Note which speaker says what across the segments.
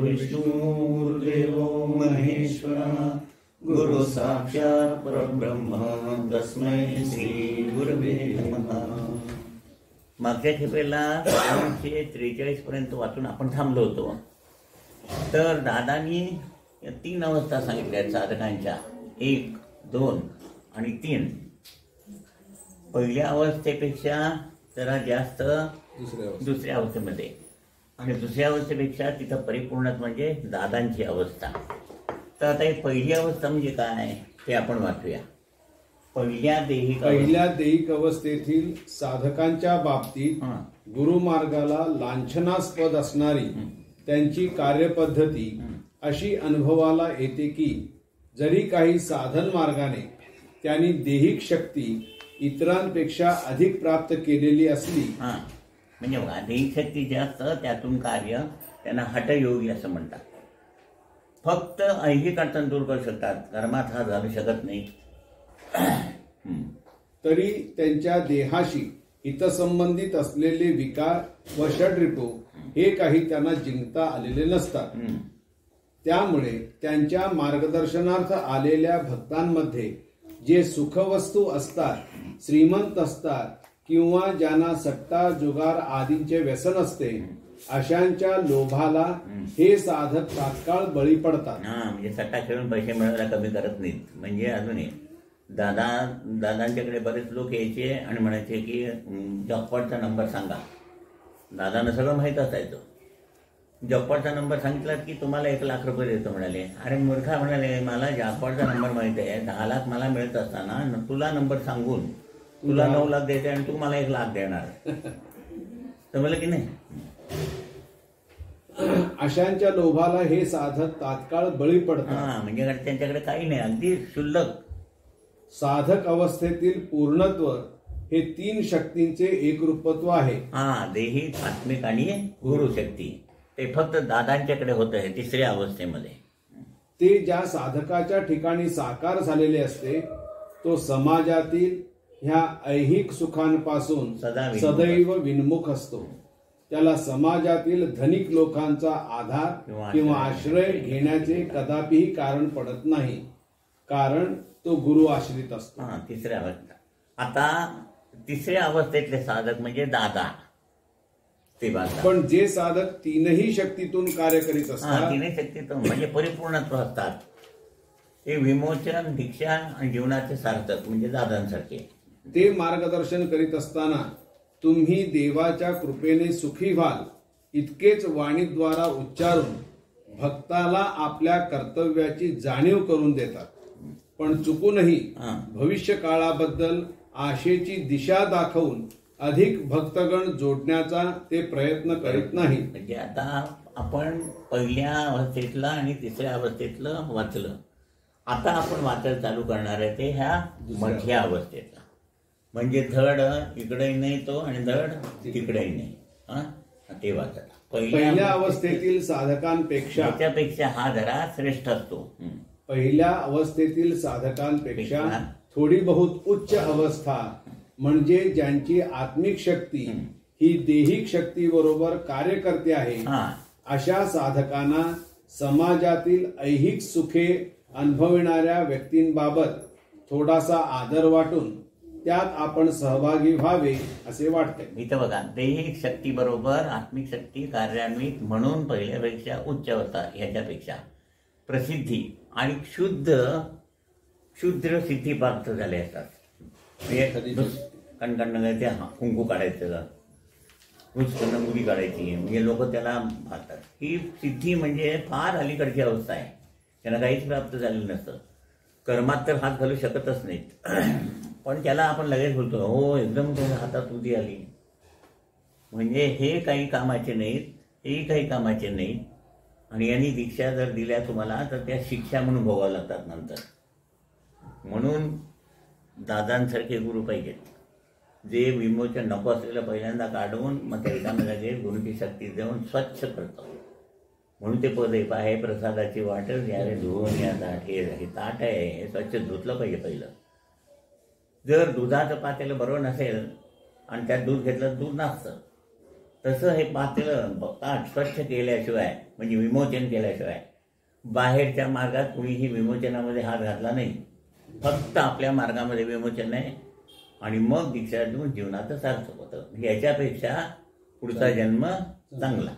Speaker 1: विष्णुर्देवो महेश्वरः। गुरु साक्षात परब्रह्म। तस्मै श्री गुरवे नमः। मागच्या खेपेला दोनशे त्रेचाळीस पर्यंत वाचून आपण थांबलो होतो. तर दादानी तीन अवस्था सांगितल्या साधकांच्या. एक दोन आणि तीन. पहिल्या अवस्थेपेक्षा जरा जास्त
Speaker 2: दुसऱ्या
Speaker 1: अवस्थेमध्ये. आणि दुसऱ्या अवस्थेपेक्षा तिथं परिपूर्णत म्हणजे दादांची अवस्था. तर आता ही पहिली अवस्था म्हणजे काय ते आपण वाचूया. पहिल्या देही
Speaker 2: पहिल्या देहिक अवस्थेतील साधकांच्या बाबतीत
Speaker 1: हां.
Speaker 2: गुरुमार्गाला लांछनास्पद असणारी त्यांची कार्यपद्धती अशी अनुभवाला येते की जरी काही साधन मार्गाने त्यांनी देहिक शक्ती इतरांपेक्षा अधिक प्राप्त केलेली असली
Speaker 1: हा. म्हणजे देही शक्ती जे असतं त्यातून कार्य त्यांना हठयोगी असं म्हणतात फक्त ऐहिक अडचण दूर करू शकतात कर्मात हा झालू शकत नाही.
Speaker 2: तरी त्यांच्या देहाशी हितसंबंधित असलेले विकार व षड्रिपू हे काही त्यांना जिंकता आलेले नसतात. त्यामुळे त्यांच्या मार्गदर्शनार्थ आलेल्या भक्तांमध्ये जे सुखवस्तू असतात श्रीमंत असतात किंवा ज्यांना सट्टा जुगार आदींचे व्यसन असते अशांच्या लोभाला हे साधक तात्काळ बळी पडतात.
Speaker 1: हा म्हणजे सट्टा खेळून पैसे मिळवायला कमी करत नाहीत म्हणजे अजूनही दादा दादांच्याकडे बरेच लोक यायचे आणि म्हणायचे की जॉकपॉटचा नंबर सांगा. दादांना सगळं माहीत असायचं. जॉकपॉटचा नंबर सांगितला की तुम्हाला एक लाख रुपये देतो म्हणाले. अरे मूर्खा म्हणाले मला जॉकपॉटचा नंबर माहिती आहे दहा लाख मला मिळत असताना तुला नंबर सांगून तुला नऊ लाख द्यायचे आणि तू मला एक लाख देणार. मला की नाही?
Speaker 2: अशांच्या लोभाला हे साधक तात्काळ बळी पडतात.
Speaker 1: हा म्हणजे त्यांच्याकडे काही नाही. अगदी शुल्लक
Speaker 2: साधक अवस्थेतील पूर्णत्व हे तीन शक्तींचे एकरूपत्व आहे.
Speaker 1: हा देही आत्मिक आणि गुरुशक्ती ते फक्त दादांच्याकडे होतं हे तिसऱ्या अवस्थेमध्ये.
Speaker 2: ते ज्या साधकाच्या ठिकाणी साकार झालेले असते तो समाजातील ह्या ऐहिक सुखांपासून सदैव विन्मुख असतो. त्याला समाजातील धनिक लोकांचा आधार
Speaker 1: किंवा आश्रय
Speaker 2: घेण्याचे कदापिही कारण पडत नाही. कारण तो गुरु आश्रित असतो.
Speaker 1: तिसऱ्या अवस्था आता तिसऱ्या अवस्थेतले साधक म्हणजे दादा.
Speaker 2: पण जे साधक तीनही शक्तीतून कार्य करीत असतात
Speaker 1: तिने शक्तीतून म्हणजे परिपूर्णत्व असतात. ते विमोचन दीक्षा आणि जीवनाचे सार्थक म्हणजे दादांसारखे.
Speaker 2: ते मार्गदर्शन करीत असताना तुम्ही देवाच्या कृपेने सुखी व्हाल. इतकेच वाणीद्वारा उच्चारून भक्ताला आपल्या कर्तव्याची जाणीव करून देतात. पण चुकूनही. भविष्य काळाबद्दल आशेची दिशा दाखवून अधिक भक्तगण जोडण्याचा ते प्रयत्न करीत नाहीत.
Speaker 1: म्हणजे आता आपण पहिल्या अवस्थेतलं आणि तिसऱ्या अवस्थेतलं वाचलं. आता आपण वाचायला चालू करणार आहे ते ह्या मधल्या अवस्थेतला. म्हणजे धड इकडेही नाही तो आणि धड तिकडेही नाही. हा? ते वाचत.
Speaker 2: पहिल्या अवस्थेतील साधकांपेक्षा
Speaker 1: त्याच्यापेक्षा हा जरा श्रेष्ठ असतो.
Speaker 2: पहिल्या अवस्थेतील साधकांपेक्षा
Speaker 1: पेक्षा
Speaker 2: थोडी बहुत उच्च अवस्था म्हणजे ज्यांची आत्मिक शक्ती ही देहिक शक्ती बरोबर कार्य करते आहे अशा साधकांना समाजातील ऐहिक सुखे अनुभविणाऱ्या व्यक्तींबाबत थोडासा आदर वाटून त्यात आपण सहभागी व्हावे असे वाटते.
Speaker 1: इथं बघा दैहिक शक्ती बरोबर आत्मिक शक्ती कार्यान्वित म्हणून पहिल्यापेक्षा उच्च होता ह्याच्यापेक्षा प्रसिद्धी आणि शुद्ध शुद्ध सिद्धी प्राप्त झाले असतात. म्हणजे कणकण ते कुंकू काढायचं रुचकन मुली काढायची म्हणजे लोक त्याला पाहतात ही सिद्धी म्हणजे फार अलीकडची अवस्था आहे. त्यांना काहीच प्राप्त झालेलं नसतं. कर्मात तर हात घालू शकतच नाहीत. पण त्याला आपण लगेच बोलतो हो एकदम त्याच्या हातात उदी आली. म्हणजे हे काही कामाचे नाहीत हेही काही कामाचे नाहीत. आणि यांनी दीक्षा जर दिल्या तुम्हाला तर त्या शिक्षा म्हणून भोगाव्या लागतात नंतर. म्हणून दादांसारखे गुरु पाहिजेत. जे विमोचन नको असलेलं पहिल्यांदा काढून मग त्या एका गुरुची शक्ती देऊन स्वच्छ करतो म्हणून ते पद आहे प्रसादाची प्रसादाची घ्या यारे धुवून या ताट हे हे ताट आहे. हे स्वच्छ धुतलं पाहिजे पहिलं. जर दुधाचं पातेलं बरोबर नसेल आणि त्यात दूध घेतलं दूध नसतं. तसं हे पातेलं ताट स्वच्छ केल्याशिवाय म्हणजे विमोचन केल्याशिवाय बाहेरच्या मार्गात कुणीही विमोचनामध्ये हात घातला नाही. फक्त आपल्या मार्गामध्ये विमोचन आहे आणि मग दीक्षा देऊन जीवनाचं सार्थक होतं. याच्यापेक्षा पुढचा जन्म चांगला.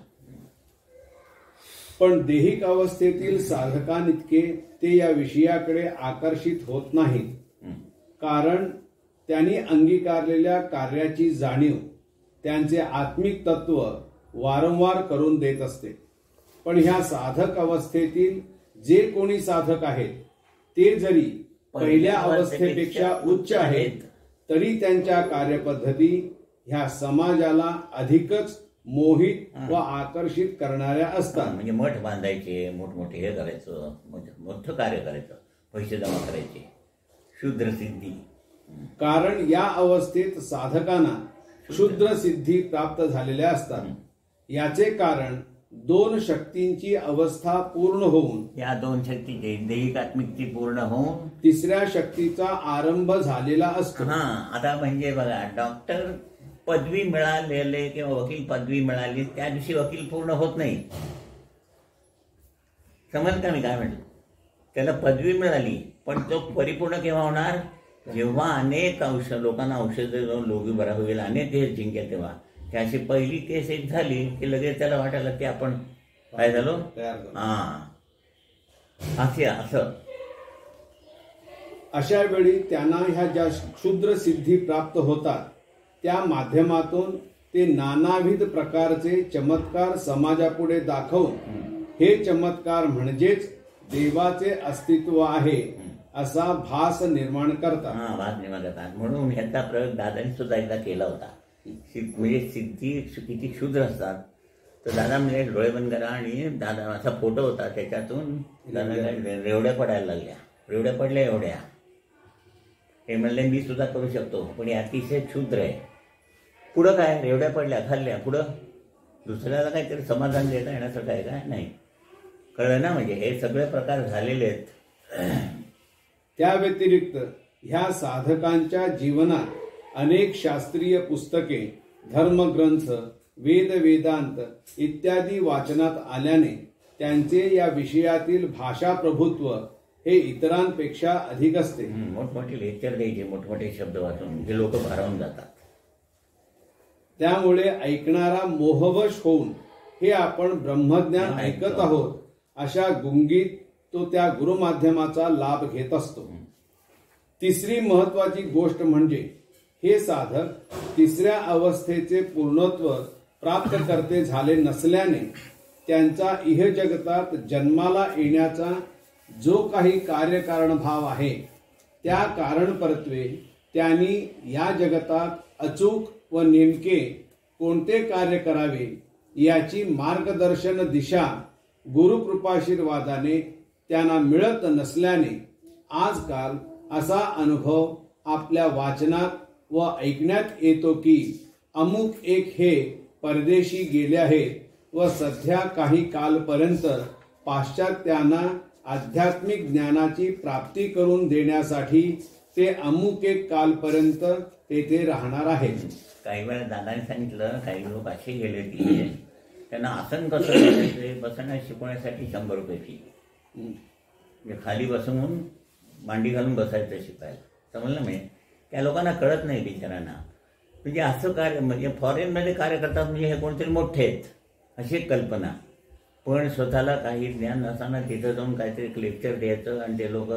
Speaker 2: पण देहिक अवस्थेतील साधकांइतके ते या विषयाकडे आकर्षित होत नाहीत. कारण त्यांनी अंगीकारलेल्या कार्याची जाणीव त्यांचे आत्मिक तत्व वारंवार करून देत असते. पण ह्या साधक अवस्थेतील जे कोणी साधक आहेत ते जरी पहिल्या अवस्थेपेक्षा उच्च आहेत तरी त्यांच्या कार्यपद्धती ह्या समाजाला अधिकच मोहित व आकर्षित करणाऱ्या असतात.
Speaker 1: म्हणजे मठ बांधायचे मोठमोठे हे करायचं मोठ- कार्य करायचं पैसे जमा करायचे. शूद्र सिद्धी
Speaker 2: कारण या अवस्थेत साधकांना क्षुद्र सिद्धी प्राप्त झालेल्या असतात. याचे कारण दोन शक्तींची अवस्था पूर्ण होऊन
Speaker 1: या दोन शक्तीचे दैहिकात्मिकची पूर्ण होऊन
Speaker 2: तिसऱ्या शक्तीचा आरंभ झालेला असतो.
Speaker 1: हा आता म्हणजे बघा डॉक्टर पदवी मिळालेले किंवा वकील पदवी मिळाली त्या दिवशी वकील पूर्ण होत नाही. समज का मी काय म्हटलं? त्याला पदवी मिळाली. पण तो परिपूर्ण केव्हा होणार? जेव्हा अनेक औषध लोकांना औषधं देऊन लोगी बरा होईल अनेक केस जिंकेल तेव्हा. त्याची पहिली केस एक झाली की लगेच त्याला वाटायला की आपण काय झाला. हा. असे असं.
Speaker 2: अशा वेळी त्यांना ह्या ज्या क्षुद्र सिद्धी प्राप्त होतात त्या माध्यमातून ते नानाविध प्रकारचे चमत्कार समाजापुढे दाखवून हे चमत्कार म्हणजेच देवाचे अस्तित्व आहे. असा भास निर्माण करतात.
Speaker 1: हा वाद निर्माण करतात. म्हणून ह्याचा प्रयोग दादांनी सुद्धा एकदा केला होता. सि- म्हणजे सिद्धी किती क्षुद्र असतात. तर दादा म्हणजे डोळे बंद करा आणि दादा असा फोटो होता त्याच्यातून रेवड्या पडायला लागल्या. रेवड्या पडल्या एवढ्या. हे म्हणले मी सुद्धा करू शकतो पण हे अतिशय क्षुद्र आहे. पुढं काय? रेवड्या पडल्या खाल्ल्या. पुढं? दुसऱ्याला काहीतरी समाधान देता येण्यासाठी आहे काय नाही. कळलं ना म्हणजे हे सगळे प्रकार झालेले आहेत.
Speaker 2: त्या व्यतिरिक्त ह्या साधकांच्या जीवनात अनेक शास्त्रीय पुस्तके धर्मग्रंथ वेद वेदांत इत्यादी वाचनात आल्याने त्यांचे या विषयातील भाषा प्रभुत्व हे इतरांपेक्षा अधिक असते.
Speaker 1: हं, मोठमोठे लेक्चर द्यायचे मोठमोठे शब्द वाचून. जे लोक भारावून जातात.
Speaker 2: त्यामुळे ऐकणारा मोहवश होऊन हे आपण ब्रह्मज्ञान ऐकत आहोत अशा गुंगीत तो त्या गुरुमाध्यमाचा लाभ घेत असतो. तिसरी महत्वाची गोष्ट म्हणजे हे साधक तिसऱ्या अवस्थेचे पूर्णत्व प्राप्त करते झाले नसल्याने त्यांचा इह जगतात जन्माला येण्याचा जो काही कार्यकारण भाव आहे त्या कारणपरत्वे त्यांनी या जगतात अचूक व नेमके कोणते कार्य करावे याची मार्गदर्शन दिशा गुरुकृपाशीर्वादाने त्यांना मिळत नसल्याने आजकाल असा अनुभव आपल्या वाचनात व ऐकण्यात येतो की अमुक एक हे परदेशी गेले आहेत व सध्या काही कालपर्यंत पाश्चात्यांना आध्यात्मिक ज्ञानाची प्राप्ती करून देण्यासाठी ते अमुक एक कालपर्यंत तेथे राहणार आहेत.
Speaker 1: काही वेळा दादाने सांगितलं काही लोक असे गेले की त्यांना आसन कसं बसण्या बसण्यास शिकवण्यासाठी शंभर रुपये फी म्हणजे खाली बसून मांडी घालून बसायचं शिकायला. समजलं मी? त्या लोकांना कळत नाही बिचारांना. म्हणजे असं कार्य म्हणजे फॉरेनमध्ये कार्य करतात म्हणजे हे कोणतरी मोठे आहेत अशी एक कल्पना. पण स्वतःला काही ज्ञान नसताना तिथं जाऊन काहीतरी एक लेक्चर द्यायचं आणि ते लोक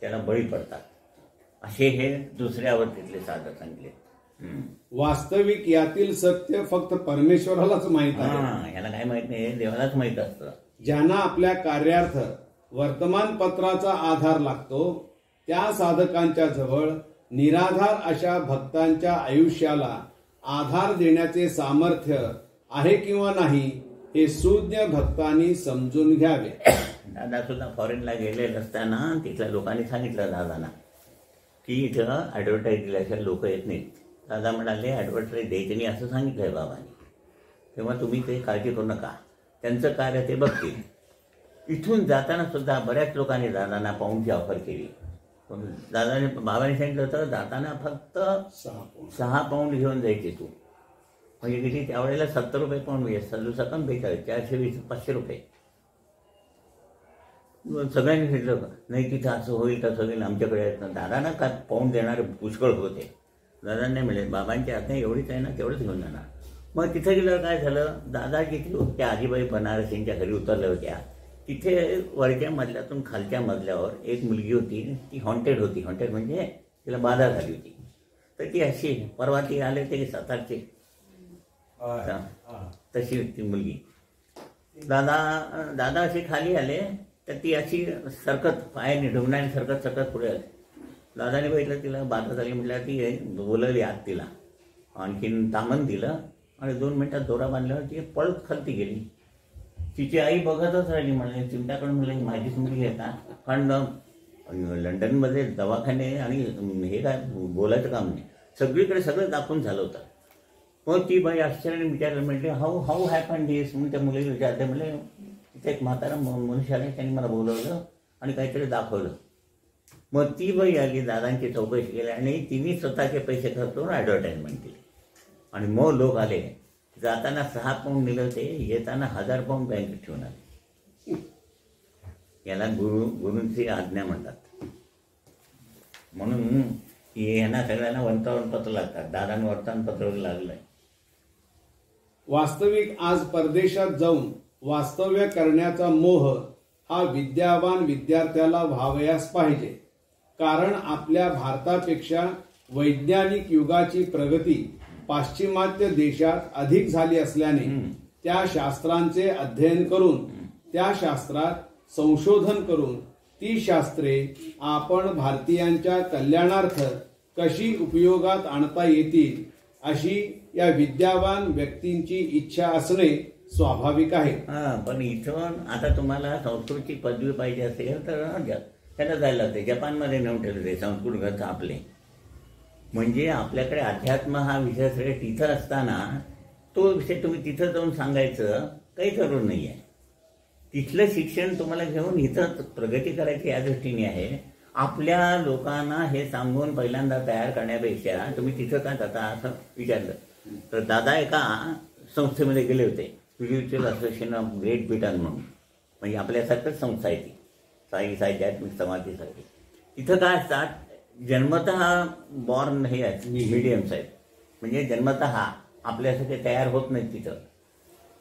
Speaker 1: त्याला बळी पडतात. असे हे दुसऱ्या अवस्थेतले साधक सांगितले हम्म.
Speaker 2: वास्तविक यातील सत्य फक्त परमेश्वरालाच माहीत आहे.
Speaker 1: हा याला काय माहीत नाही? देवालाच माहीत असतं.
Speaker 2: ज्यांना आपल्या कार्यार्थ वर्तमानपत्राचा आधार लागतो त्या साधकांच्या जवळ निराधार अशा भक्तांच्या आयुष्याला आधार देण्याचे सामर्थ्य आहे किंवा नाही हे सुज्ञ भक्तांनी समजून घ्यावे.
Speaker 1: दादा सुद्धा फॉरेनला गेले असताना तिथल्या लोकांनी सांगितलं दादांना की इथं ॲडव्हर्टाईज दिल्याशिवाय लोक येत नाहीत. दादा म्हणाले ॲडव्हर्टाईज द्यायची नाही असं सांगितलं आहे बाबांनी. तेव्हा तुम्ही ते काळजी करू नका. त्यांचं कार्य ते बघतील. इथून जाताना सुद्धा बऱ्याच लोकांनी दादांना पाऊंडची ऑफर केली. पण दादाने बाबांनी सांगितलं होतं जाताना फक्त
Speaker 2: सहा
Speaker 1: पाऊंड घेऊन जायचे तू. म्हणजे किती? त्यावेळेला सत्तर रुपये पाऊंड मिळेल. सदुसा कम बेचाळीस चारशे वीस पाचशे रुपये. सगळ्यांनी सांगितलं नाही तिथं असं होईल तसं होईल आमच्याकडे दादांना का पाऊंड देणारे पुष्कळ होते. दादांना मिळेल बाबांच्या हात एवढीच आहे ना तेवढंच घेऊन जाणार. मग तिथे गेल्यावर काय झालं? दादा जिथे त्या आजीबाई बनारसींच्या घरी उतरल्या होत्या. तिथे वरच्या मजल्यातून खालच्या मजल्यावर एक मुलगी होती ती हॉन्टेड होती. हॉन्टेड म्हणजे तिला बाधा झाली होती. तर ती अशी परवा ती आले ते सातारचे. तशी ती मुलगी. दादा दादा असे खाली आले तर ती अशी सरकत पायाने ढुंगणाने सरकत सरकत पुढे आली. दादाने बघितलं तिला बाधा झाली म्हटल्यावर ती बोलवली आत तिला. आणखीन तामण दिलं आणि दोन मिनिटात दोरा बांधल्यावर ती पळत खालती गेली. तिची आई बघतच राहिली म्हणजे चिमट्याकडे म्हणलं ही माझीच मुलगी आहे का कारण लंडनमध्ये दवाखाने आणि हे काय बोलायचं काम नाही. सगळीकडे सगळं दाखवून झालं होतं. मग ती बाई आश्चर्याने विचारायला म्हटली हाऊ हाऊ हॅपन दिस म्हणून त्या मुलीला विचारते म्हणजे तिथे एक म्हातारा म- मनुष्य आले त्यांनी मला बोलवलं आणि काहीतरी दाखवलं. मग ती बाई आली दादांची चौकशी केली आणि तिने स्वतःचे पैसे खर्च करून ॲडव्हर्टाईजमेंट केली आणि मग लोक आले. जाताना सहा पाऊंड दिलं ते येताना हजार पाऊंड बँकेत ठेवून आले याला गुरु गुरूंची आज्ञा म्हणतात. म्हणून यांना सगळ्यांना वर्तमानपत्र लागतात. दादांना वर्तमानपत्र लागलंय.
Speaker 2: वास्तविक आज परदेशात जाऊन वास्तव्य करण्याचा मोह हा विद्यावान विद्यार्थ्याला व्हावयास पाहिजे. कारण आपल्या भारतापेक्षा वैज्ञानिक युगाची प्रगती पाश्चिमात्य देशात अधिक झाली असल्याने त्या शास्त्रांचे अध्ययन करून त्या शास्त्रात संशोधन करून ती शास्त्रे आपण भारतीयांच्या कल्याणार्थ कशी उपयोगात आणता येतील अशी या विद्यावान व्यक्तींची इच्छा असणे स्वाभाविक आहे.
Speaker 1: हा पण इथून आता तुम्हाला संस्कृतची पदवी पाहिजे असेल तर त्याला जायला लागते. जपानमध्ये नेऊन ठेवले संस्कृत ग्रंथ आपले. म्हणजे आपल्याकडे अध्यात्म हा विषय सगळे तिथं असताना तो विषय तुम्ही तिथं जाऊन सांगायचं काही जरूर नाही आहे तिथलं शिक्षण तुम्हाला घेऊन इथं प्रगती करायची या दृष्टीने आहे. आपल्या लोकांना हे सांगून पहिल्यांदा तयार करण्यापेक्षा तुम्ही तिथं का जाता असं विचारलं. तर दादा एका संस्थेमध्ये गेले होते. Spiritual association of Great Britain म्हणून. म्हणजे आपल्यासारखंच संस्था आहे ती. साई साहित्यात्मिक समाधीसाठी तिथं काय असतात? जन्मतः बॉर्न हे आहेत मिडियम्स आहेत. म्हणजे जन्मतः आपल्यासाठी तयार होत नाहीत तिथं.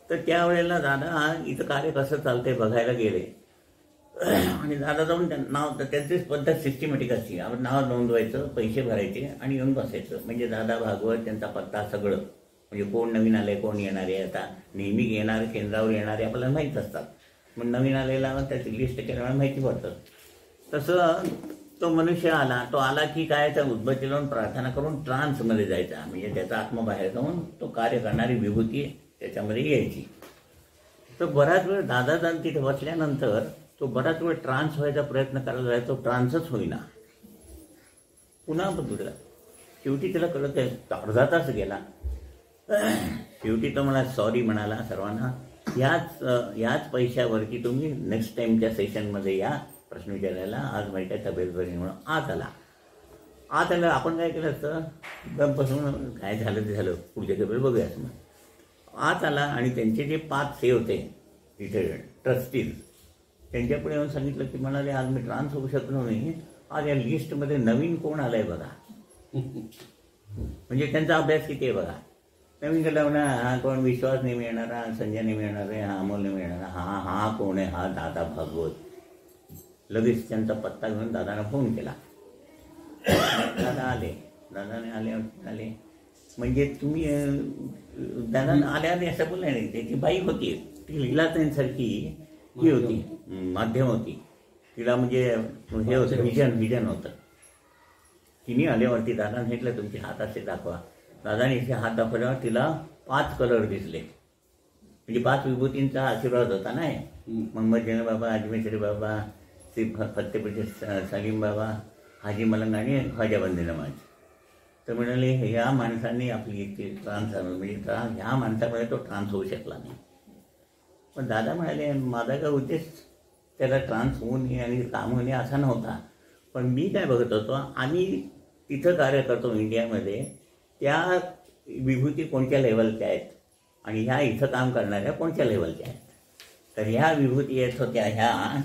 Speaker 1: तर त्यावेळेला दादा हा इथं कार्य कसं चालतंय बघायला गेले. आणि दादा जाऊन त्या- नाव तर त्यांचीच पद्धत सिस्टमॅटिक असते. आपण नाव नोंदवायचं पैसे भरायचे आणि येऊन बसायचं. म्हणजे दादा भागवत त्यांचा पत्ता सगळं. म्हणजे कोण नवीन आले कोण येणारे आता? नेहमी येणारे केंद्रावर येणारे आपल्याला माहीत असतात. मग नवीन आलेला त्याची लिस्ट केल्यामुळे माहिती पडतं. तसं तो मनुष्य आला तो आला की काय? त्या उद्बत्ती लावून प्रार्थना करून ट्रान्समध्ये जायचा म्हणजे त्याचा आत्मा बाहेर जाऊन तो कार्य करणारी विभूती त्याच्यामध्ये यायची. तर बराच वेळ दादा जाऊन तिथे बसल्यानंतर तो बराच वेळ ट्रान्स व्हायचा प्रयत्न करायला जायचा तो ट्रान्सच होईना. पुन्हा बदलला शेवटी त्याला कळत आहे अर्धा तास गेला. शेवटी तो मला सॉरी म्हणाला सर्वांना. याच ह्याच पैशावरती तुम्ही नेक्स्ट टाइमच्या सेशनमध्ये या. प्रश्न विचारायला आज माहिती आहे तब्येत बरी म्हणून आत आला. आत आलं आपण काय केलं असतं? गप काय झालं ते झालं. पुढच्या तब्येत बघूयात मग आत आला आणि त्यांचे जे पाच हे होते तिथे ट्रस्टीज त्यांच्यापुढे येऊन सांगितलं की म्हणाले आज मी ट्रान्स होऊ शकलो नाही. आज या लिस्टमध्ये नवीन कोण आलंय बघा. म्हणजे त्यांचा अभ्यास किती आहे बघा? नवीन केला म्हणा हा कोण विश्वास नाही मिळणारा संजय नाही मिळणार आहे हा अमोल नाही मिळणारा हा हा कोण आहे? हा दादा भागवत. लगेच त्यांचा पत्ता घेऊन दादानं फोन केला. दादा आले. दादाने आले आले म्हणजे तुम्ही अं, दादा आल्या आले असं बोललं नाही. त्याची बाई होती. ती लीलाताईंसारखी ही होती. माध्यम होती. तिला म्हणजे हे होतं विजन विजन होतं. तिने आल्यावरती दादाने म्हटलं तुमचे हात असे दाखवा. दादाने इथे हात दाखवल्यावर तिला पाच कलर दिसले. म्हणजे पाच विभूतींचा आशीर्वाद होता ना हे. मोहम्मद जैन बाबा अजमेश्वरी बाबा श्री फ- फत्तेपूरचे स- सलीम बाबा हाजी मलंग आणि ख्वाजा नमाज तर म्हणाले ह्या माणसाने आपली इतकी ट्रान्स म्हणजे ट्रान्स ह्या माणसामुळे तो ट्रान्स होऊ शकला नाही. पण दादा म्हणाले माझा काय उद्देश त्याला ट्रान्स होऊ नये आणि काम होणे असा नव्हता. पण मी काय बघत होतो आम्ही तिथं कार्य करतो इंडियामध्ये त्या विभूती कोणत्या लेवलच्या आहेत? आणि ह्या इथं काम करणाऱ्या कोणत्या लेवलच्या आहेत? तर ह्या विभूती येत होत्या ह्या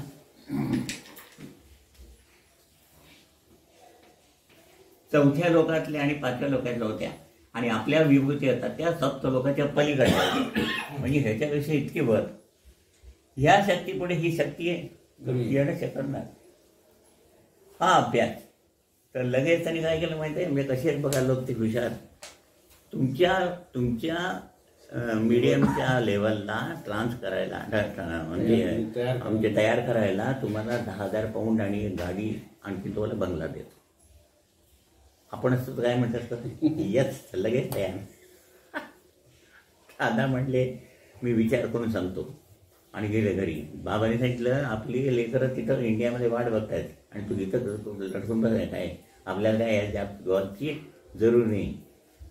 Speaker 1: चौथ्या लोकातल्या आणि पाचव्या लोकातल्या होत्या. आणि आपल्या विभूती होतात त्या सप्त लोकांच्या होत्या. म्हणजे ह्याच्यापेक्षा इतकी वर. ह्या शक्तीपुढे ही शक्ती आहे. येणं शकत नाही हा अभ्यास. तर लगेच त्यांनी काय केलं माहिती आहे? म्हणजे कसे बघा लोक ते हुशार. तुमच्या तुमच्या मीडियमच्या लेवलला ट्रान्स करायला म्हणजे. आमचे तयार करायला तुम्हाला दहा हजार पाऊंड आणि गाडी आणखी तुम्हाला बंगला देतो. आपण असं काय म्हणतात यस लगेच तयार. दादा म्हणले मी विचार करून सांगतो. आणि गेले घरी. बाबाने सांगितलं आपली लेकरं तिथं इंडियामध्ये वाट बघतायत आणि तू इथं लटकून बघाय काय आपल्याला काय या जॉबची जरूर नाही.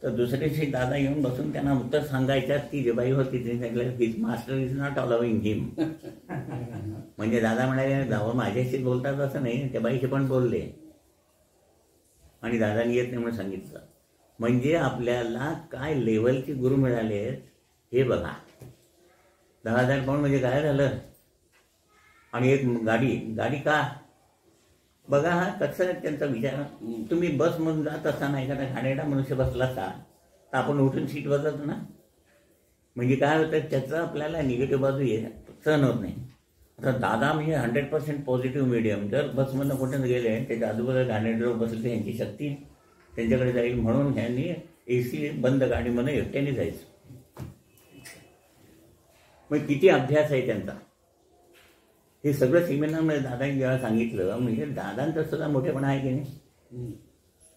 Speaker 1: तर दुसऱ्या दिवशी दादा येऊन बसून त्यांना उत्तर सांगायच्यात ती जे बाई होती तिने सांगितलं his master is not allowing him म्हणजे दादा म्हणाले जावं माझ्याशी बोलतात असं नाही त्या बाईशी पण बोलले. आणि दादानी येत नाही म्हणून सांगितलं. म्हणजे आपल्याला काय लेवलचे गुरु मिळाले हे बघा. दहा हजार पाऊंड म्हणजे काय झालं? आणि एक गाडी गाडी का? बघा हा कसं त्यांचा विचार. तुम्ही बसमधून जात असताना एखादा घाणेरडा मनुष्य बसला असता तर आपण उठून सीट बसत ना? म्हणजे काय होतं त्याचं आपल्याला निगेटिव्ह बाजू ये सहन होत नाही. आता दादा म्हणजे हंड्रेड पर्सेंट पॉझिटिव्ह मिडियम जर बसमधनं कुठे गेले त्याच्या आजूबाजूला घाणेडवर बसले यांची शक्ती त्यांच्याकडे जाईल म्हणून ह्यांनी ए सी बंद गाडीमध्ये एकट्याने जायचं. मग किती अभ्यास आहे त्यांचा? हे सगळं सेमिनारमध्ये दादांनी जेव्हा सांगितलं म्हणजे दादांचं सुद्धा मोठेपणा आहे की नाही?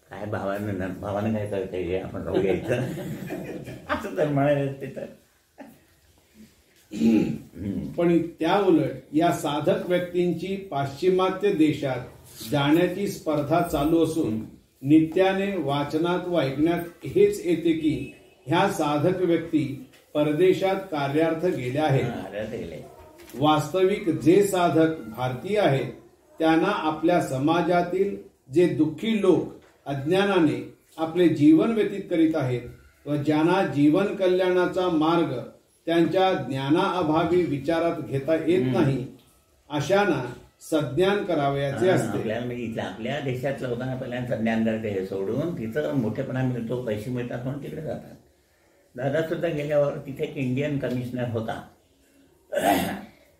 Speaker 1: काय भावानं भावानं काय करता हे आपण राहू घ्यायचं असं तर म्हणायला ते तर.
Speaker 2: पण त्या उलट या साधक व्यक्तींची पाश्चिमात्य देशात जाण्याची स्पर्धा चालू असून नित्याने वाचनात व ऐकण्यात हेच येते की ह्या साधक व्यक्ती परदेशात कार्यार्थ गेल्या आहेत. वास्तविक जे साधक भारतीय आहेत त्यांना आपल्या समाजातील जे दुःखी लोक अज्ञानाने आपले जीवन व्यतीत करीत आहेत व ज्यांना जीवन कल्याणाचा मार्ग त्यांच्या ज्ञानाअभावी विचारात घेता येत नाही अशांना सज्ञान करावयाचे असते.
Speaker 1: आपल्याला म्हणजे इथल्या आपल्या देशात लोकांना पहिल्यांदा ज्ञान करते हे सोडून तिथं मोठेपणा मिळतो पैसे मिळतात म्हणून तिकडे जातात. दादा सुद्धा गेल्यावर तिथे एक इंडियन कमिशनर होता.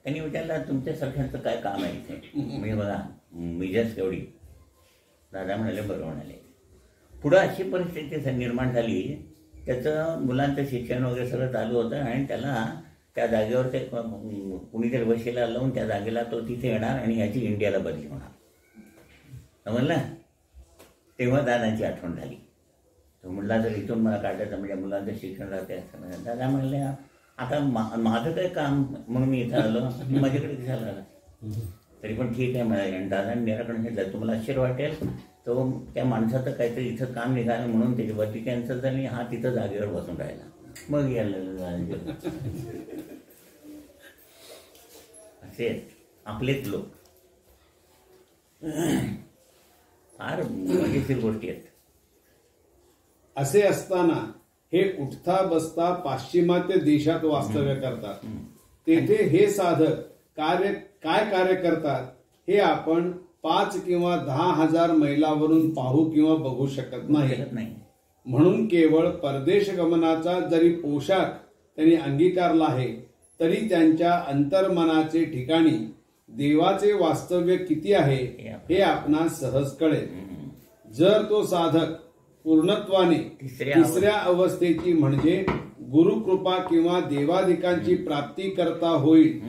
Speaker 1: त्यांनी विचारलं तुमच्यासारख्यांचं काय काम आहे इथे? मी बघा मिजस केवढी दादा म्हणाले बरं म्हणाले. पुढं अशी परिस्थिती निर्माण झाली त्याचं मुलांचं शिक्षण वगैरे सगळं चालू होतं आणि त्याला त्या जागेवर ते कुणीतरी बशीला लावून त्या जागेला तो तिथे येणार आणि ह्याची इंडियाला बदली होणार. समजलं? तेव्हा दादाची आठवण झाली. तो म्हणला जर इथून मला काढायचं म्हणजे मुलांचं शिक्षण राहते असं दादा म्हणले आता मा- माझं काय काम म्हणून मी इथं आलो माझ्याकडे झालं आला तरी पण ठीक आहे मला दादा निराकडून निराकरण घेतलं. तुम्हाला आश्चर्य वाटेल तो त्या माणसाचं काहीतरी इथं काम निघालं म्हणून त्याची बदली कॅन्सल झाली हा तिथं जागेवर बसून राहिला. मग यायला असे आहेत, आपलेच लोक. फार मजेशीर गोष्टी आहेत.
Speaker 2: असे असताना हे उठता बसता पाश्चिमात्य देशात वास्तव्य करतात. तेथे हे साधक कार्य काय कार्य करतात हे आपण पाच किंवा दहा हजार मैलावरून पाहू किंवा बघू शकत नाही. म्हणून केवळ परदेश गमनाचा जरी पोशाख त्यांनी अंगीकारला आहे तरी त्यांच्या अंतर्मनाचे ठिकाणी देवाचे वास्तव्य किती आहे हे आपणास सहज कळेल. जर तो साधक पूर्णत्वाने
Speaker 1: तिसऱ्या
Speaker 2: अवस्थेची म्हणजे गुरुकृपा किंवा देवाधिकांची प्राप्ती करता होईल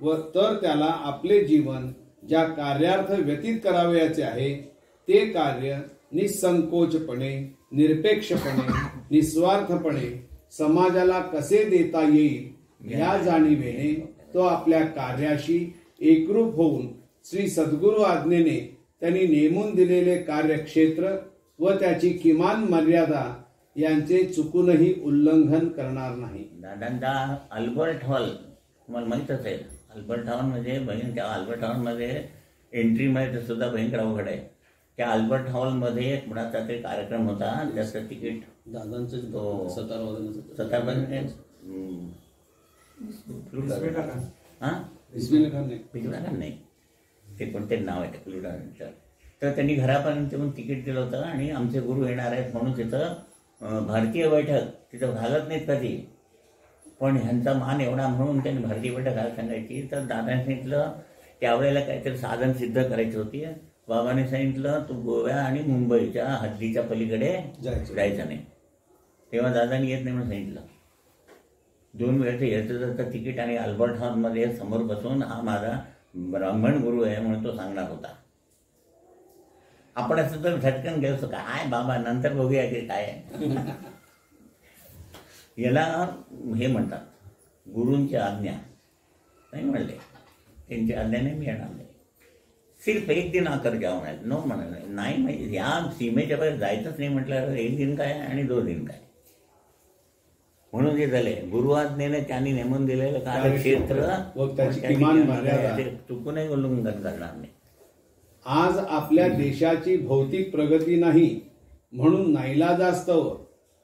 Speaker 2: व तर त्याला आपले जीवन ज्या कार्यार्थ व्यतीत करावयाचे आहे ते कार्य निसंकोचपणे निरपेक्षपणे निस्वार्थपणे समाजाला कसे देता येईल या जाणीवेने तो आपल्या कार्याशी एकरूप होऊन श्री सद्गुरु आज्ञेने त्यांनी नेमून दिलेले कार्यक्षेत्र व त्याची किमान मर्यादा यांचे चुकूनही उल्लंघन करणार नाही.
Speaker 1: दादांचा अल्बर्ट हॉल तुम्हाला माहीत असेल अल्बर्ट हॉल म्हणजे बहीण त्या अल्बर्ट हॉलमध्ये एंट्रीमध्ये सुद्धा भयंकर अवघड आहे. त्या अल्बर्ट हॉलमध्ये कुणाचा तरी कार्यक्रम होता त्याचं तिकीट.
Speaker 3: दादांचं
Speaker 1: तो-
Speaker 3: सतार
Speaker 1: हम्म, हा?
Speaker 2: नाही.
Speaker 1: ते कोणते नाव आहे? ते फ्लुडाचं तर त्यांनी घरापर्यंत येऊन तिकीट दिलं होतं आणि आमचे गुरु येणार आहेत म्हणून तिथं भारतीय बैठक तिथं घालत नाहीत कधी. पण ह्यांचा मान एवढा म्हणून त्यांनी भारतीय बैठक घालत सांगायची. तर दादाने सांगितलं त्यावेळेला काहीतरी साधन सिद्ध करायची होती. बाबाने सांगितलं तू गोव्या आणि मुंबईच्या हद्दीच्या पलीकडे
Speaker 2: जायचं.
Speaker 1: नाही. तेव्हा दादानी येत नाही म्हणून सांगितलं. दोन वेळचं यायचं जातं तिकीट आणि अल्बर्ट हॉलमध्ये समोर बसून हा माझा ब्राह्मण गुरु आहे म्हणून तो सांगणार होता. आपण असं तर झटकन गेलो काय बाबा नंतर बघूया की काय. याला हे म्हणतात गुरूंची आज्ञा. नाही म्हणले. त्यांची आज्ञाने मी येणार नाही. सिर्फ एक दिन आकर जाऊन आहे नो म्हणाले. नाही म्हणजे या सीमेच्या बाहेर जायचंच नाही म्हटल्यावर एक दिन काय आणि दोन दिन काय? म्हणून जे झाले. गुरु आज्ञेने त्यांनी नेमून दिलेलं कार्यक्षेत्र चुकूनही उल्लंघन करणार नाही.
Speaker 2: आज आपल्या देशाची भौतिक प्रगती नाही म्हणून नाईलाजास्तव